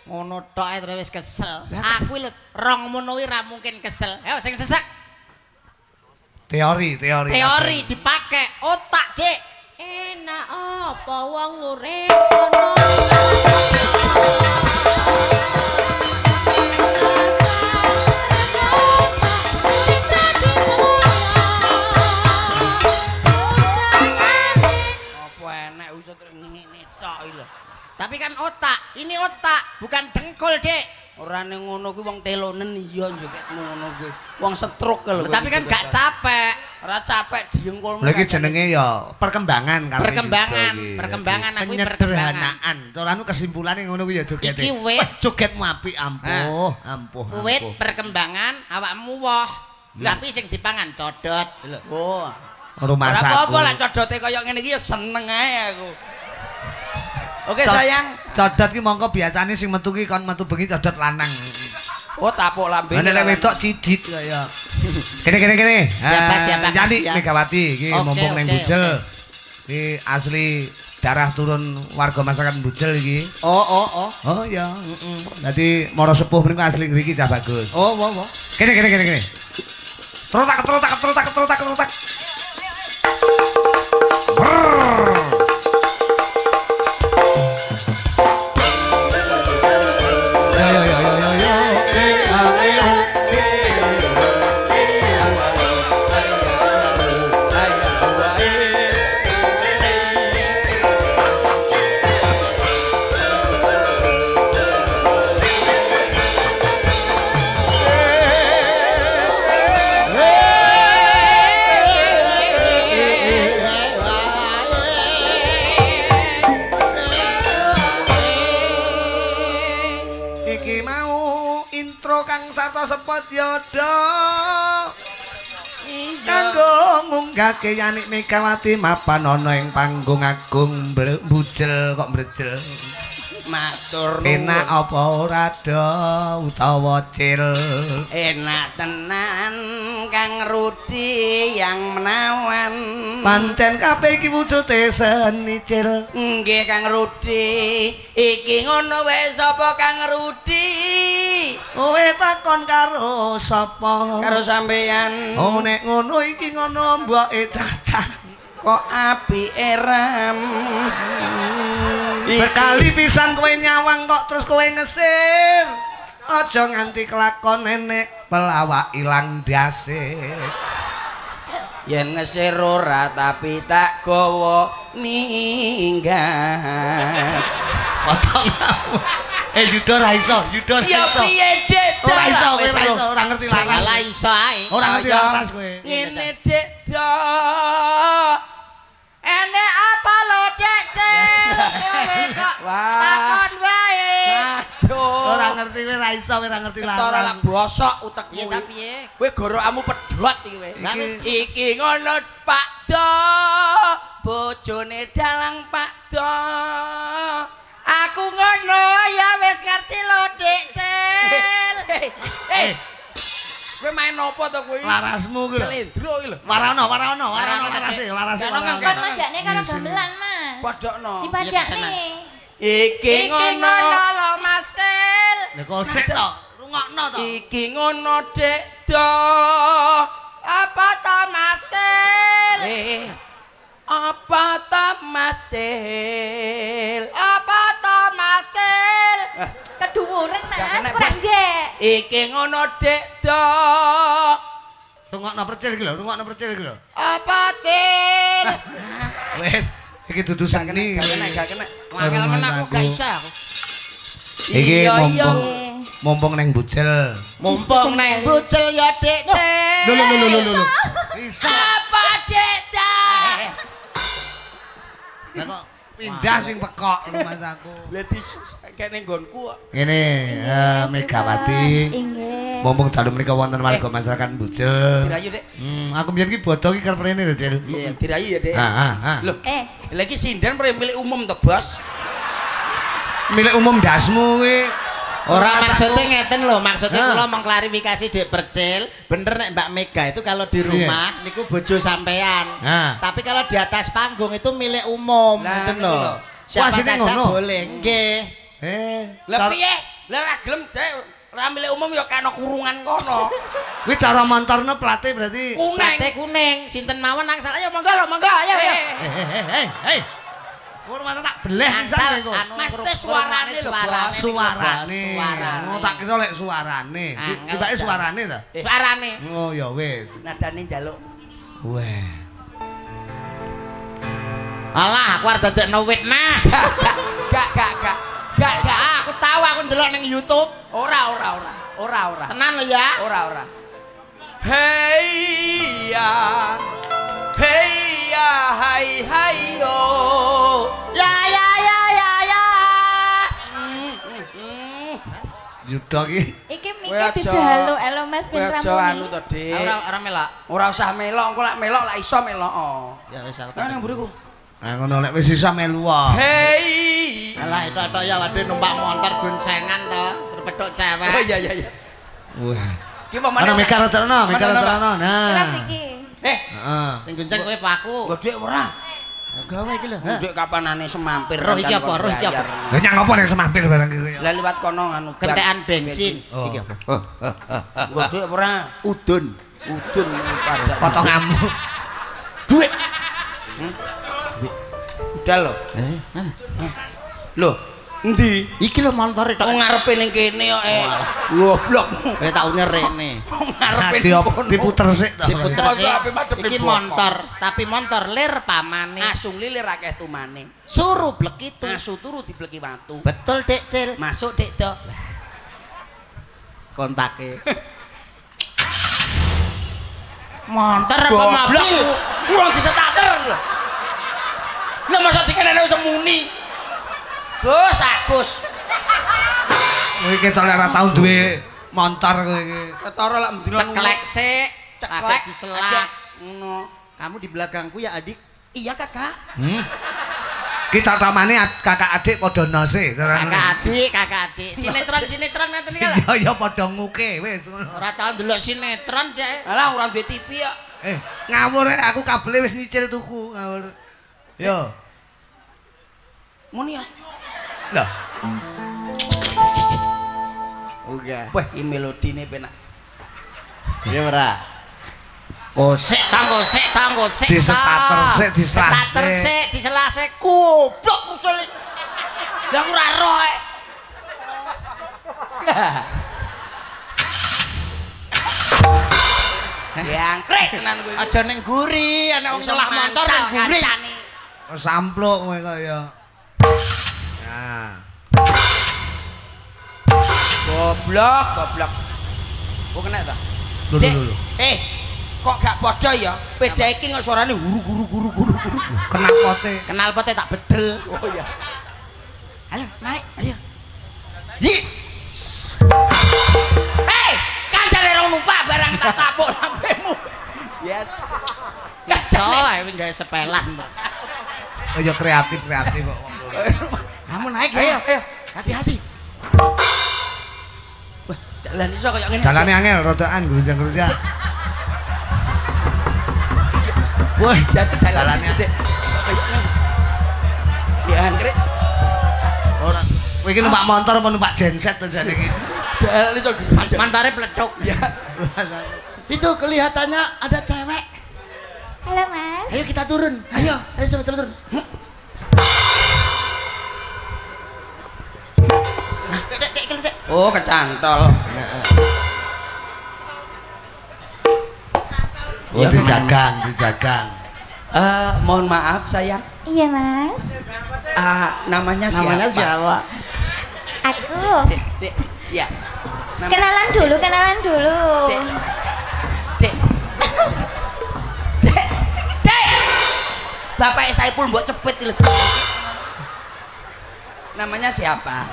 Ngono tok terus wis kesel. Aku lho rong mono ra mungkin kesel. Ayo sing sesek. Teori, teori. Teori dipakai otak, Dik apa wong urip ana Tapi kan otak, ini otak, bukan dengkul, Dek. Orang yang ngono gue, uang telonen iya jogetmu ngono gue, uang setruk kalau. Tapi kan gak capek. Ora capek diengkol mereka. Lagi jenenge ya perkembangan kan. Perkembangan, perkembangan aku perkembangan. Terus anu kesimpulan ngono gue ya joget. Iki wet, joget mapi ampuh, ampuh. Wet perkembangan, awakmu wah. Tapi sing dipangan codot. Oh, rumah sakit. Apa-apa lah codotnya kayak gini ya seneng aja aku. Oke okay, sayang. Codot ki mongko biasane sing metu ki kon metu bengi codot lanang. Oh tapuk lambe. Nek wedok cidit kaya. [laughs] Kene kene kene. Siapa eh, siapa? Yanti Megawati iki okay, mumpung okay, ning Bujel. Ini asli darah turun warga masyarakat Bujel iki. Oh oh oh. Oh iya. Heeh. Dadi moro sepuh mriku asli ngriki cah bagus. Oh wo oh, wo. Oh. Kene kene kene kene. Trotak trotak trotak trotak trotak. takut. sempat yodo kanggo ngunggah ke megawati mapan ono yang panggung agung bujel kok brejel matur enak apa ora do utawa cil enak tenan kang rudi yang menawan pancen kabeh iki wujute seni cil nggih kang rudi iki ngono wae sapa kang rudi kowe takon karo sapa karo sampeyan oh nek ngono iki ngono mbok e cacah kok api eram berkali pisan kowe nyawang kok terus kowe ngesir aja nganti kelakon nenek pelawak ilang dase yen ngesir ora tapi tak gowo ninggal potong Eh Yudha ra iso, Yudha iso. Ya piye, Dik? Ora iso, wis ora ora ngerti lha. Ora iso ae. Ora ngerti lha Mas kowe. Ngene, Dik. Ene apa lo, Dik? Cil. [laughs] Takon wae. Ora ngerti kowe ra iso, ora ngerti lha. Ketara lak bosok utekmu. Ya piye? Eh. Kowe amu pedhot iki kowe. Iki ngono, Pak Bojone dalang Pak Aku ngono ya wis ngerti lo Dik Cil. [laughs] Eh. Kowe main opo to kuwi? Larasmu kuwi. Slendro kuwi lho. Warono, warono, warono terase, larase. Kan ngadekne karo gamelan, Mas. Padokno. Dipadakne. Iki ngono lo Mas Cil. Lah kok Rungokno to. Iki ngono Dik Do. Apa ta Mas Cil? Eh. eh. Apa tamasil? Apa tamasil? Eh. Keduwuren, Mas. Kurang dek. Iki ngono dek dok. Rungokno percil iki lho, rungokno percil iki lho. Apa cil? [laughs] Wes, iki dudu sakni. Gak kena, gak kena. Wangel men aku gak iso aku. Iki mumpung mumpung neng bucel Mumpung neng bucel, ya dek cil. Lho lho lho lho. Apa dek dok? Eh, eh, Lah kok pindah sing pekok rumah aku. Lah di kene nggonku. Ngene Megawati. Inggih. Mumpung dalu menika wonten warga eh. masyarakat Bujel. Dirayu, Dek. Hmm, aku mbiyen ki bodho ki karep rene, Dek. Iya, dirayu ya, Dek. Heeh, heeh. Lho, eh, lagi sinden milik umum to, Bos? Milik umum dasmu kuwi. Orang maksudnya ngeten loh, maksudnya kalau mengklarifikasi Dek Percil, bener nih Mbak Mega itu kalau di iya. rumah yeah. niku bojo sampean. Tapi kalau di atas panggung itu milik umum, nah, ngeten loh. Siapa Wah, saja ngono. boleh, ge. Lebih ya, piye? Lah ora gelem umum ya kano kurungan kono. [laughs] Wih cara mantarnya pelatih berarti kuning. Pelatih kuning, sinten mawon nang salah ya monggo lo monggo ayo. Hei, hei, hei. Kurma tak beleh belah pisan iku. Mesti suarane lho, suarane. Suarane. Oh, tak kira lek suarane. Ah, dibake suarane ta? Eh. Suarane. Oh ya wis. Nadane njaluk. Weh. Alah, aku arep dadekno wit nah. [laughs] Gak gak gak. Gak ah, aku tahu aku ndelok ning YouTube. Ora ora ora. Ora ora. Tenan lho ya. Ora ora. Hei ya. Hei ya hai hai yo. Ya ya ya ya ya. Mm, mm, mm. Yuda ki. Iki mikir dijaluk elo Mas ben rampung. Aja anu to, Dik. Ora ora melok. Ora usah melok, engko lek melok lek iso melok. Oh. Ya wis aku. Nang mburiku. Nah ngono lek wis isa melu wae. Oh. Hei. Alah itu tok ya waduh numpak motor goncengan to, terpethuk cewek. Oh iya iya iya. Wah. Ki pamane. Ana mikar terno, mikar terno. Nah. Kenapa iki? Eh! Heh. Ah. Sing gonceng kowe paku. Mbok dhuwit ora. Gawe iki lho. Dhuwit kapanane semampir. Roh iki apa? Roh iki apa? Lah nyang apa nek semampir barang iki? Lah liwat kono anu ketekan bensin. Iki oh. apa? Mbok dhuwit ora? Udun. Udun padha Duit! Dhuwit. Duit. Udah lho. Heh. Eh? Lho, Endi? Iki lho montore tok. Wong ngarepe ning kene kok. Eh. Goblok. Wis tak unyer rene. Wong ngarepe diputer sik to. Diputer sik. Iki montor, tapi montor lir pamane. Asung lir akeh tumane. Suru blek itu. Asu turu dibleki watu. Betul Dik Cil. Masuk Dik Dok. Kontake. Montor apa mobil? Wong disetater lho. Nek masa dikene muni Agus, Agus. Kowe ketok lek ora tau duwe montor kowe iki. Ketara lek mendina ceklek sik, ceklek diselak ngono. Kamu di belakangku ya, Adik. Iya, Kakak. Hmm. Kita tamane kakak adik padha nose. Kakak adik, kakak adik. Sinetron sinetron ngaten iki lho. Ya ya padha nguke wis. Ora tau ndelok sinetron dhek. Alah ora duwe TV kok. Eh, ngawur aku kabel wis nyicil tuku, ngawur. Yo. Muni ya. Lah. Oke. Wah, iki melodine penak. Iya ora? Kosek tang kosek tang kosek. Di starter sik di starter sik di selase goblok musul. Lah ora roh e. Eh. Diangkrik [laughs] tenan kowe. Aja ning guri, ana wong salah motor ning guri. Sampluk kowe kok Goblok, goblok. Kok kena ta? Loh, loh, loh. Eh, kok gak padha ya? Beda iki kok suarane guru-guru-guru-guru. Kenal pote. Kenal pote tak bedel. Oh iya. Halo, naik, ayo. Hi. Hei, eh, kan jane rong numpak barang tak tapuk lampemu. Ya. Kesel ae wis sepelan. Oh ya kreatif-kreatif kok. Kamu naik ya. Ayo, ayo. Hati-hati. Wah, jalan iso kayak ngene. Jalane angel, rodaan gerunjang-gerunjang. Wah, jatuh jalannya. Ya angkrek. Ora. Kowe iki numpak motor apa numpak genset to jane iki? Jalan iso mantare pledok. Ya. Itu kelihatannya ada cewek. Halo, Mas. Ayo kita turun. Ayo, ayo cepet-cepet turun. Hmm. Oh, kecantol. Oh, ya, dijagang, dijagang. Uh, mohon maaf sayang. Iya mas. Uh, namanya siapa? Namanya siapa? Aku. Dek, dek, ya. Nama... Kenalan dulu, dek. kenalan dulu. Dek, dek. dek, dek. Bapak saya pun buat cepet Namanya siapa?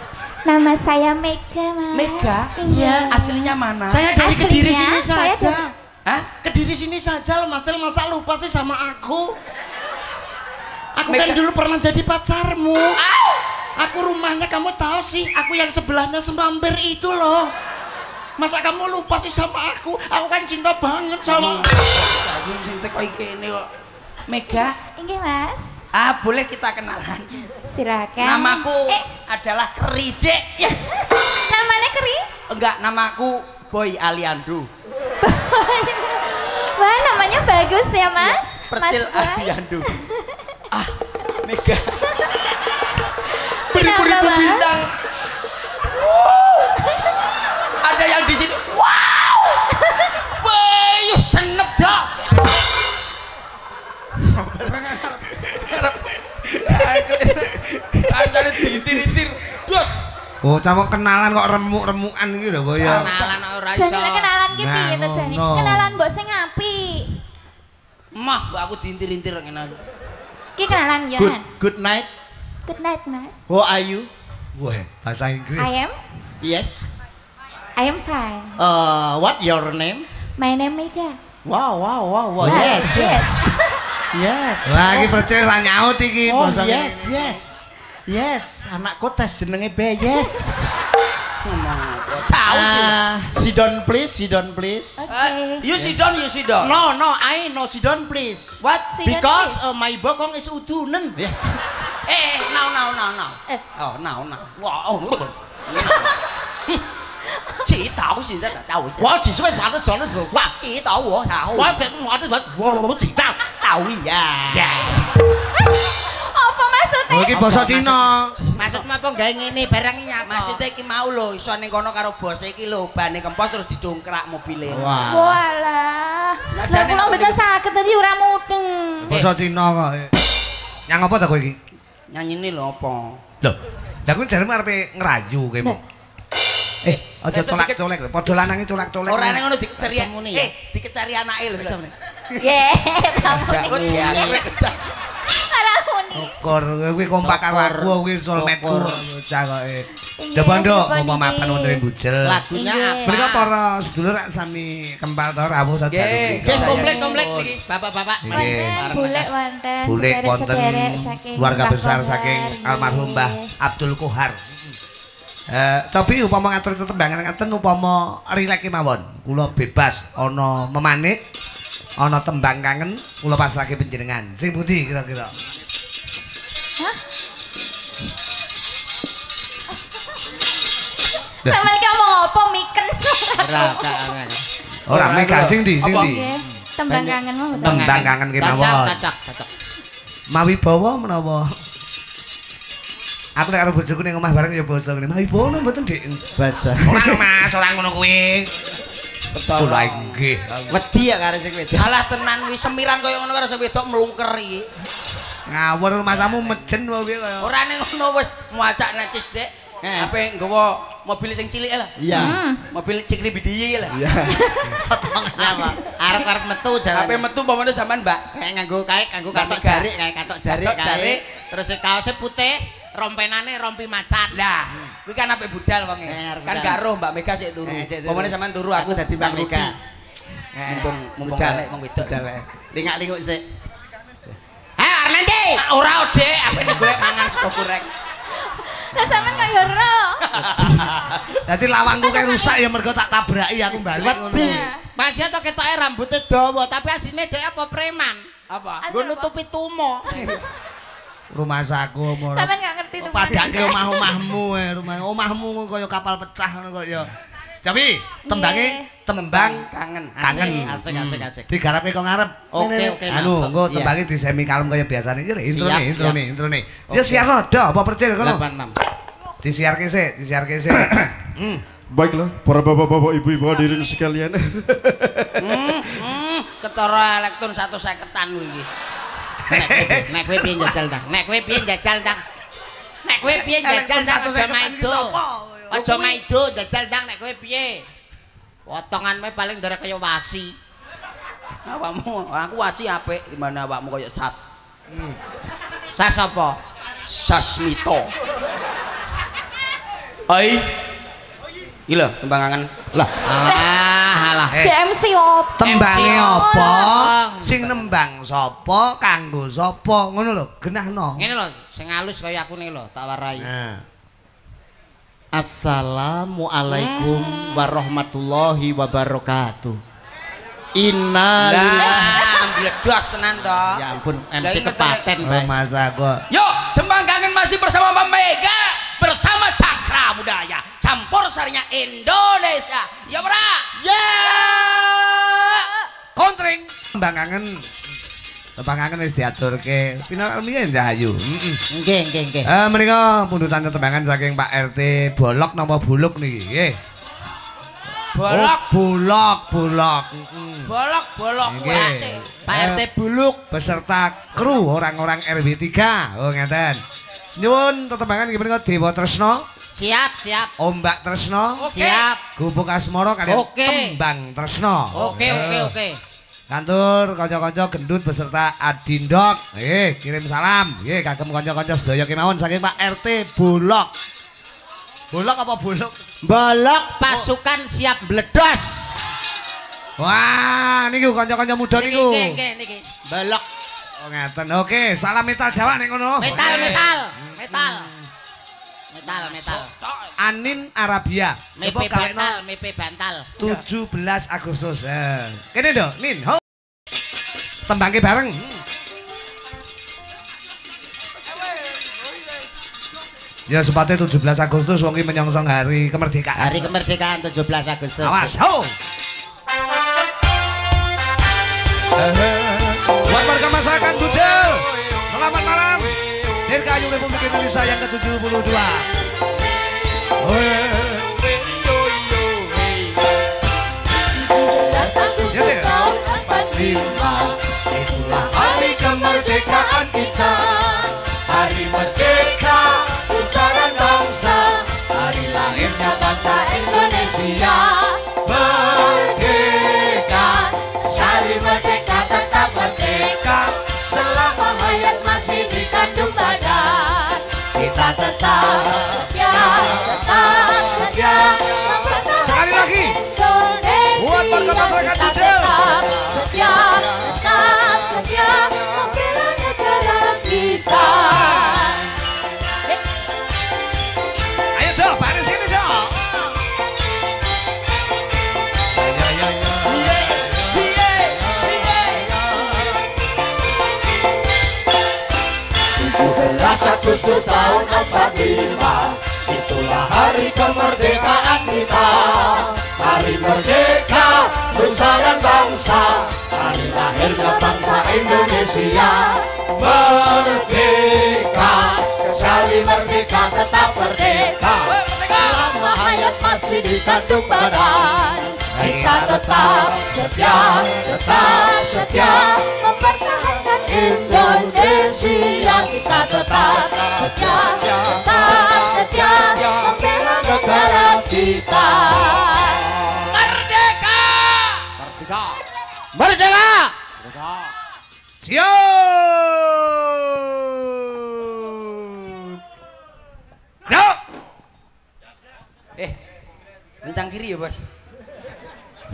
Nama saya Mega, Mas. Mega? Iya. iya. Aslinya mana? Saya dari Aslinya, Kediri sini saja. Dari... Hah? Kediri sini saja loh, Mas. Masa lupa sih sama aku? Aku kan Mega. kan dulu pernah jadi pacarmu. Aku rumahnya kamu tahu sih, aku yang sebelahnya semamber itu loh. Masa kamu lupa sih sama aku? Aku kan cinta banget sama. Aku cinta iya, iya, kok kok. Mega. Inggih, Mas. Ah, boleh kita kenalan. Silakan. Namaku eh. adalah Keridik. [laughs] Namanya Keri? Enggak, namaku Boy Aliando. [laughs] Wah, namanya bagus ya, iya, Mas. Ya, percil mas Aliando. [laughs] ah, mega. Beri-beri pembintang. Kancane ditir-tir. Dos. Oh, cawang kenalan kok remuk-remukan gitu lho kaya. Kenalan ora iso. Jane kenalan ki nah, piye to jane? Kenalan mbok sing apik. Mah, mbok aku diintir-intir ngene. Ki kenalan ya. Good, good night. Good night, Mas. Who are you? Wah, bahasa Inggris. I am. Yes. I am fine. Uh, what your name? My name Mega. Wow, wow, wow, wow. Yes, yes. Yes. Lagi percaya nyaut iki. Oh, yes, yes. Yes, anak kotes jenenge Beyes. [laughs] Oh Tahu sih. Ah. Sidon please, Sidon please. Okay. Uh, you Sidon, you Sidon. No, no, I no Sidon please. What? Because Uh, my bokong is udunen. Yes. [laughs] Eh, eh, now, now, now, now. Eh. Oh, now, now. Wow. [laughs] Oh, 祈祷是在祷，我只是为把这转的不话祈祷我好，我整我这转我我祈祷祷呀。Yeah. apa maksudnya? Oh, ini bahasa Cina. Maksudmu apa enggak ini ngene barang iki apa? Maksudnya iki mau lho iso ning kono karo bos iki lho bane kempos terus didongkrak mobil Wah. Walah. Lah kula mboten saged tadi ora mudeng. Bahasa Cina kae. Eh. Nyang apa ta kowe iki? Nyang ini lho apa? Lho. Lah kuwi jarene arepe ngerayu kowe. Eh, aja colak-colek. Padha lanange tolak-tolek. Ora ning ngono dikeceri. Eh, dikeceri anake lho. Ye, [laughs] kamu. Ya, [laughs] Syukur, kuwi kompak karo aku kuwi soulmate bocah kok. Depan dok, ngomong apa nih wonderin bujel. Lagunya para sedulur sami kembal tor abu satu. Oke, komplek komplek lagi. Bapak bapak. Oke. Bule wanten. Bule wanten. Keluarga besar saking almarhum bah Abdul Kuhar. Eh, tapi upama ngatur tetembangan ngatur upama rileki mawon. Kulo bebas ono memanik. ana tembang kangen kula pasrahke panjenengan sing pundi kira-kira Hah Sampeyan iki ngomong apa miken Ora kangen oh, Ora mega sing ndi sing ndi Tembang kangen mau Tembang kangen ki mawon Cacak cacak cacak Mawi bawa menawa Aku nek karo bojoku ning omah bareng ya basa ngene. Mawi bawa mboten, Dik. Basa. Ora Mas, ora ngono kuwi. Kula nggih. Wedi ya karo sing wedok. Alah tenan wis semiran kaya ngono karo sing wedok mlungker iki. Ngawur matamu mejen wae piye kaya. Ora ning ngono wis muacak necis, Dik. Ape nggawa mobil sing cilik lah. Iya. Hmm. Mobil cikri bidi iki lah. Iya. [laughs] Potongan apa? Arep-arep metu jalan. Ape metu pomane sampean, Mbak? Kayak nganggo kae, nganggo katok jari, kae katok jari kae. Terus kaose putih. rompenane rompi macan. Lah, kuwi kan ape budal bang? E. Eh, kan gak roh Mbak Mega sik turu. Eh, Pomone sampean turu aku dadi Mbak Mega. Eh, mumpung mumpung ale wong wedok. Lingak-linguk sik. Ayo ki. Ora ode, aku ning golek mangan sego goreng. Lah sampean kok ya ora. Dadi lawangku kayak rusak ya mergo tak tabraki aku balik ngono. Masih to ketoke rambutnya dawa, tapi asine dhek apa preman? Apa? Gue nutupi tumo. [laughs] rumah saku umur. sampe gak ngerti teman. ke omah-omahmu eh, rumah omahmu kaya kapal pecah ngono kok ya. Jawi, tembange tembang kangen. Kangen. Asik asik hmm. asik. Digarape kok ngarep. Oke oke Anu, kau iya. tembangnya di semi kalem kaya iya, nih intro nih intro nih Ya siar roda apa percaya kono? 86. Disiarke sik, disiarke sik. [coughs] Hmm. Baiklah, para bapak-bapak ibu-ibu hadirin sekalian. hmm, hmm, ketara elektron satu seketan k nek kowe piye njajal tang nek kowe piye njajal tang nek kowe piye njajal tang aja maido aja maido njajal tang nek kowe piye potonganmu e paling ndara kaya wasi awakmu aku wasi apik gimana awakmu kaya sas hmm. sas apa sasmito ai Iya, tembangangan. Lah, alah, alah. Eh. BMC opo? Tembange opo? Sing nembang sapa, kanggo sapa? Ngono lho, genahno. Ngene lho, sing halus kaya aku nih lho, tak warai. Nah. Assalamualaikum hmm. warahmatullahi wabarakatuh. Inna lillahi bledos tenan to. Ya ampun, MC kepaten, oh, Mas. Masa Yuk, tembang kangen masih bersama Mbak Mega bersama Cakra Budaya campur sarinya Indonesia ya bra ya, ya. kontring bangangan tembangangan harus diatur ke final mien jahayu nggih oke oke eh pundutan tembangan saking Pak RT Bolok nama Buluk nih Bolok. Oh, bulok bolok, bolok. bulok Bolok, Pak RT eh, bulok beserta kru orang-orang rb 3 Oh, ngeten tetep tetembangan gimana kok Dewa Tresno? Siap, siap. Ombak Tresno? Siap. Gubuk Asmoro kalian Oke. kembang Tresno. Oke, oke, oke. Kantur konco-konco, gendut beserta Adindok. Eh, kirim salam. Nggih, kagem konco-konco sedaya kemawon saking Pak RT Bulok. Bulok apa Bulok? Bulok pasukan oh. siap bledos. Wah, niku kanca-kanca muda niku. Niki, niki, niki. Bulok. Oke, salam metal Jawa nih ngono. Metal, metal, hmm. metal. Metal, metal. Anin Arabia. Mepe bantal, mepe bantal. 17 Agustus. Eh. Kene dong, Nin. Ho. Tembangke bareng. Ya sepatnya 17 Agustus wongi menyongsong hari kemerdekaan. Hari kemerdekaan 17 Agustus. Awas, ho. Hey, hey. Dirgayu Republik Indonesia yang ke-72. Yo iya, yo iya. tetap sekali lagi buat warga masyarakat Tegal setia Agustus tahun 45 Itulah hari kemerdekaan kita Hari merdeka Nusa dan bangsa Hari lahirnya bangsa Indonesia Merdeka Sekali merdeka tetap merdeka Selama hayat masih dikandung badan kita tetap setia, tetap setia Mempertahankan Indonesia Kita tetap setia, tetap setia Membela negara kita Merdeka! Merdeka! Merdeka! Merdeka! Siap! No! Eh, rencang kiri ya bos.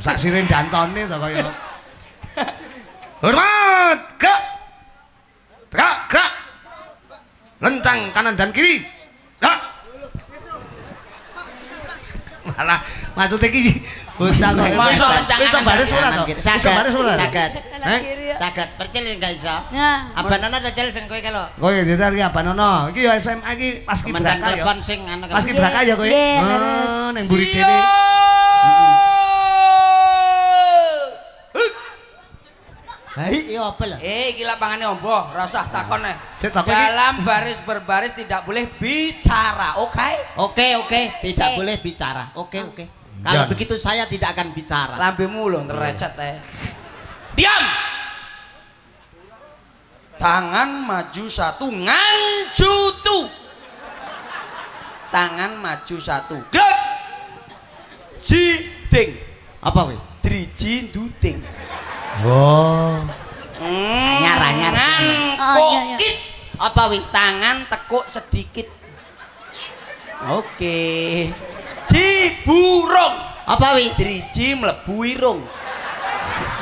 Sak sire dantone to kaya. Hormat! Gerak! Gerak, gerak. Lencang kanan dan kiri. Gerak. Malah maksud iki bocah kok masa lencang baris ora to? Saged. Baris ora. Saged. Saged percil enggak iso. Abanono to sing kowe kelo. Kowe ya, dhewe iki abanono. Iki ya SMA iki pas ya. Pas ya kowe. Ah, ning dene. Hai, iya apa lah? Eh, iki lapangane ombo, rasa takon eh. Dalam baris berbaris tidak boleh bicara, oke? Okay? Oke, okay, oke, okay. tidak eh. boleh bicara. Oke, okay, oke. Okay. Ah. Kalau begitu saya tidak akan bicara. Lambemu lho ngerecet iya. eh. Diam! Tangan maju satu, ngancu tuh. Tangan maju satu. Grek! ting Apa weh? Driji duting Wah. Mm, Kokit. Apa wi? Tangan tekuk sedikit. Oke. Si burung. Apa wi? Driji mlebu irung.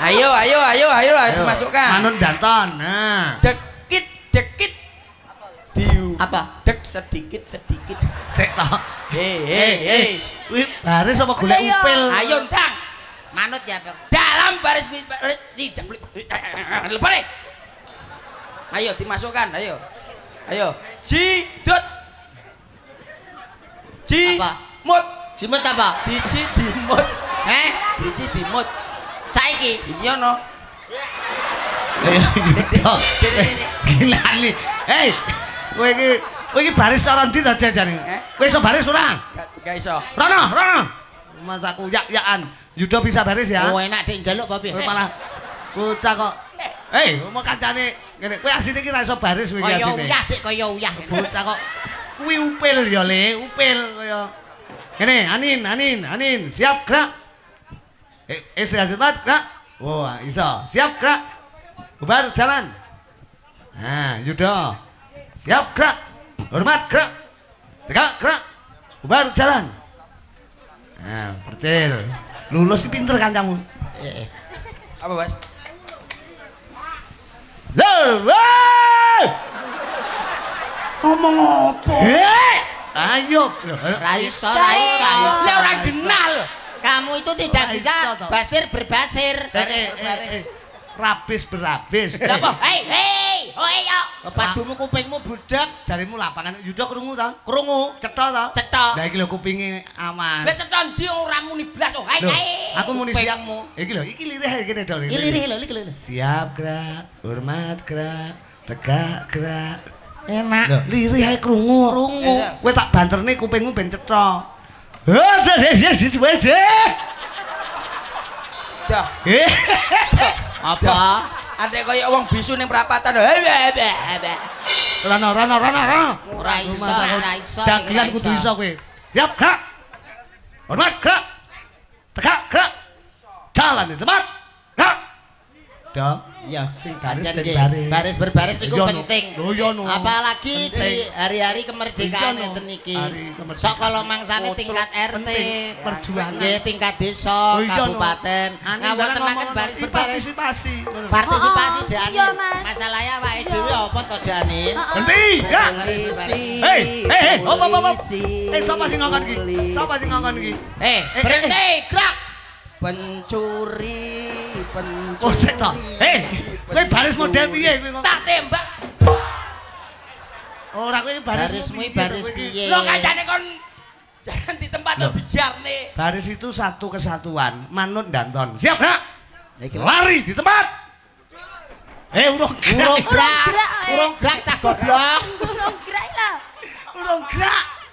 Ayo, ayo, ayo, ayo, masukkan dimasukkan. Manun danton. Nah. Dekit, dekit. Diu. Apa? Dek sedikit, sedikit. Sek toh. Hei, hei, eh, hei. Eh. Wih, baris apa golek iya. upil? Ayo, ndang. Manut ya, Pak. Dalam baris tidak boleh. Ayo dimasukkan, ayo. Ayo. Jidut. Ji apa? Mut. Jimut apa? Diji dimut. Eh? Diji dimut. Saiki. Iya no. ini iya, iya. Hei, eh, kowe iki kowe baris orang tidak dadi ajane? Eh? Kowe baris orang Gak iso. Rono, Rono. masa aku yak-yakan. Yudo bisa baris ya. Oh enak deh, jaluk babi. Oh, Malah bocah kok. Hei, mau kancane ngene. Kowe asline ki ra iso baris kowe iki asline. Kaya uyah dek kaya uyah. kok kuwi upil ya Le, upil kaya. Ngene, Anin, Anin, Anin, siap gerak. Eh, banget eh, gerak. Wah, oh, iso. Siap gerak. Bubar jalan. Nah, Yudo. Siap gerak. Hormat gerak. Tegak gerak. Bubar jalan. Nah, percil. Lulus pinter kancamu. kamu, Apa, Mas? Lol. Ngomong apa? Eh, ayo. Raiso, Raiso. Ya orang kenal. Kamu itu tidak bisa basir berbasir. Eh, eh, Rabis berabis. apa? Hei, hei, hoi yo. Padumu kupingmu budak, jarimu lapangan. Yudha kerungu ta? Kerungu, cetol ta? Cetol. Lah iki lo kupingnya aman. Lah dia ndi ora muni blas oh. Hei, hei. Aku muni siapmu. Iki lo, iki lirih hei, ne Iki lirih lo, lirih lo. Siap gerak, hormat gerak, tegak gerak. Enak. lirih hei, kerungu, kerungu. Kowe tak banterne kupingmu hei, hei, hei, hei. Dah. Apa? Ada kaya uang bisu nih perapatan. Rana rana rana rana. Ora iso, ora iso. Dagelan kudu iso kowe. Siap, gerak. Hormat, gerak. Tegak, gerak. Jalan di tempat. Gerak. dok sing baris sing baris berbaris itu penting apalagi di hari-hari kemerdekaan itu niki so kalau mangsane tingkat RT perjuangan tingkat desa kabupaten ngawal tenangan baris berbaris partisipasi janin masalahnya wak edu apa tuh janin henti ya hei hei hei apa apa eh siapa ngangkat ini siapa sih ngangkat ini eh berhenti gerak pencuri oh, pencuri eh kowe baris model piye kowe tak tembak ora kowe barismu baris piye lho kancane kon jangan di tempat lo dijarne baris itu satu kesatuan manut danton siap nak lari di tempat eh urung gerak urung gerak eh. urung gerak cak goblok urung gerak lah urung gerak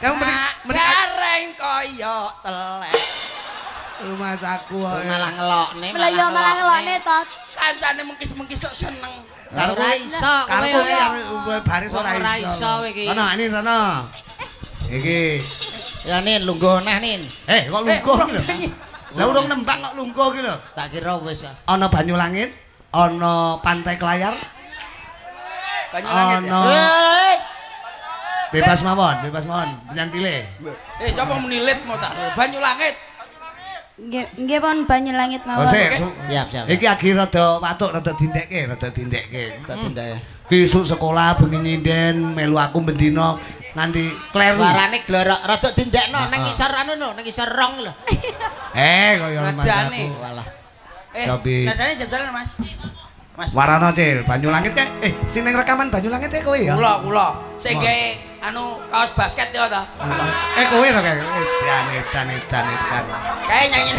Garing koyok telek. Rumah aku kok malah ngelokne. Lah yo malah ngelokne to. Kancane mengkis-mengkis sok seneng. Lah ora iso kowe yo. Baris ora iso. Ora iso iki. Rono, ini Rono. Iki. Ya lungguh neh Nin. Eh, kok eh, lungguh lho. Lah urung nembang kok lungguh iki lho. Tak kira wis. Ana banyu langit, ana pantai kelayar. Banyu langit. Ya. Eh, eh, Bebas mawon, bebas mawon. jangan pilih. Eh, coba menilit mau tak banyu langit. Nggih pon banyu langit mawon. Siap, siap. Iki akhir rada watuk, rada dindekke, rada dindekke. Tak dindekke. Ki sekolah bengi nyinden melu aku bendina nanti kleru. Suarane glorok, rada dindekno nang ngisor anu no, nang ngisor rong lho. [laughs] Eh, kaya madane. Walah. Eh, nadane jajalan Mas. Mas. Warana Cil, Banyulangit kek. Eh, sing rekaman rekaman Banyulangit kek kowe ya? Kula, kula. Sing anu kaos basket ya toh. Eh kowe to kae. Eh, edan edan edan edan. Kae nyanyi.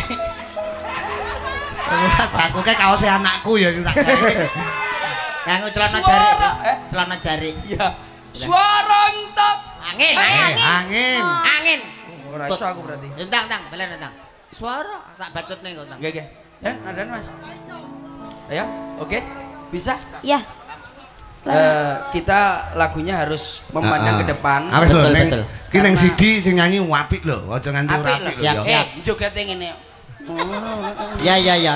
Wes aku kae kaos anakku ya tak gawe. Kanggo celana jari. Eh? Celana jari. Iya. Suara entap. Angin, angin. Angin. Angin. Oh. Oh, ora iso aku berarti. Entang, entang, belen entang. Suara tak bacot ning kok entang. Nggih, nggih. Ya, ada Mas. Ayo. Ya, oke. Bisa? Iya. Uh, kita lagunya harus memandang uh, uh. ke depan. Harus betul, lho, betul. Ki yang CD sing nyanyi apik lho, aja nganti ora apik. Siap, siap. Eh, jogete ngene. Ya, ya, ya.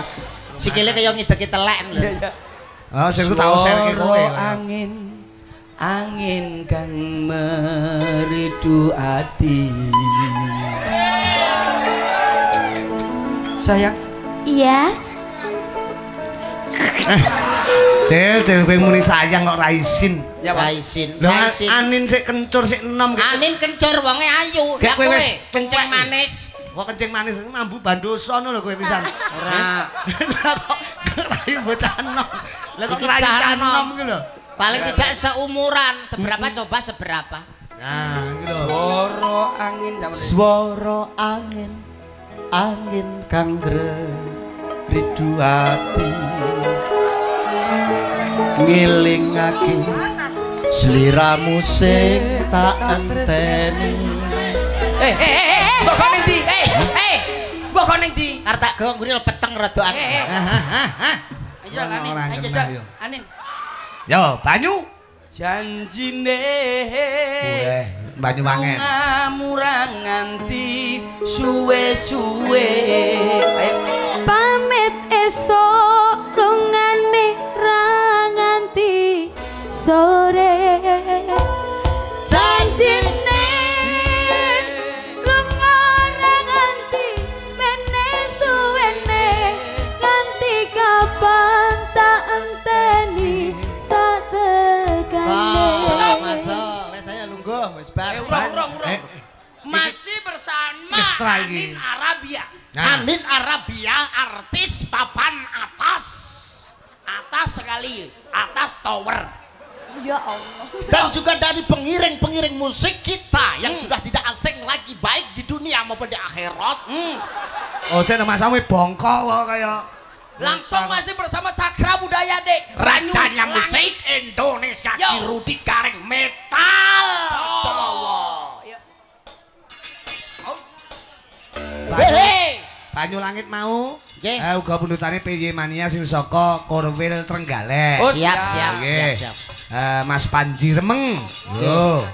Sikile kaya ngideki telek lho. Oh, ya, ya. ah, Saya tau share ki kowe. Ya. angin angin kang meridu hati. Sayang. Iya. Eh. Cil, cewek gue muni sayang kok raisin ya, Raisin, Loh, Anin sih kencur sih enom gitu. Anin kencur, wongnya ayu Gak gue, gue kenceng manis Kok kenceng manis, mambu bandu sono loh gue pisan Nah eh? [laughs] kok rai bocah enam Lah kok rai enam gitu loh Paling tidak seumuran, seberapa coba seberapa Nah gitu loh Suara angin Suara angin Angin kanggre Ridu hati ngelingake sliramu sing tak enteni eh eh eh mbok eh, eh, kono ndi eh eh mbok eh, kono ndi arep tak gawa ngguri peteng rodokan eh eh ayo anin ayo jajal anin yo banyu janjine banyu mangen murang nganti suwe-suwe ayo pamit esok sore janjine lunga ora nganti semene suwene nganti kapan tak enteni satekane stop masuk wis saya lungguh wis eh, masih eh, bersama eh, Amin Arabia nah. Amin Arabia artis papan atas atas sekali atas tower Ya Allah. Dan juga dari pengiring-pengiring musik kita yang hmm. sudah tidak asing lagi baik di dunia maupun di akhirat. Hmm. Oh, saya nama sama bongkok loh kayak. Langsung masih bersama Cakra Budaya Dek. Rancanya musik Indonesia Yo. Rudi Karing Metal. Coba. Oh. Hei. Banyu langit mau. Nggih. Eh uga pundutane PJ Mania sing saka Korwil Trenggalek. Oh, siap, siap, siap, siap. Eh Mas Panji Remeng. Yo.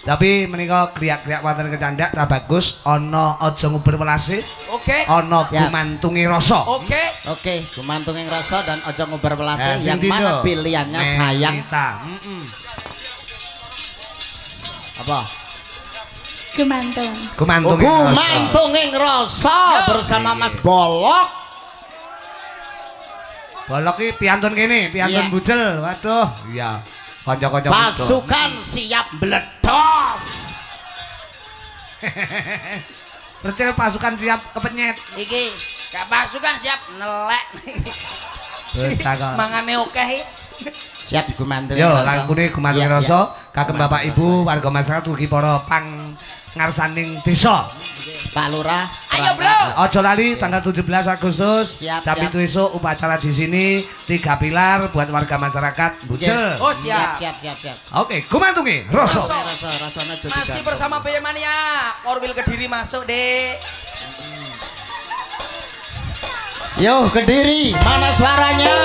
Tapi menika kriak-kriak wonten kecandak ta bagus ana aja nguber welase. Oke. Okay. Ana gumantungi rasa. Oke. Okay. Oke, okay. gumantungi rasa dan aja nguber welase. Eh, yang mana pilihannya sayang. Kita. Mm -mm. Apa? Gumantung. Gumantung. Oh, gumantung ing rasa bersama Mas Bolok. Bolok iki piantun kene, piantun yeah. budel. Waduh, iya. Kanca-kanca Pasukan budel. siap meledos. Berarti [laughs] pasukan siap kepenyet. Iki gak pasukan siap nelek. [laughs] Mangane okeh siap gumantung yo langkune gumantung iya, iya. rasa kagem Bapak Ibu warga masyarakat ugi para pang ngarsaning desa. Pak Lurah. Ayo, Bro. Ojo lali tanggal 17 Agustus siap, tapi itu esok upacara di sini tiga pilar buat warga masyarakat Bucel. Oh, siap. Siap, siap, siap. Oke, kumantungi Roso. Roso, Masih bersama Bayi Mania. Orwil Kediri masuk, deh Yo, Kediri, mana suaranya?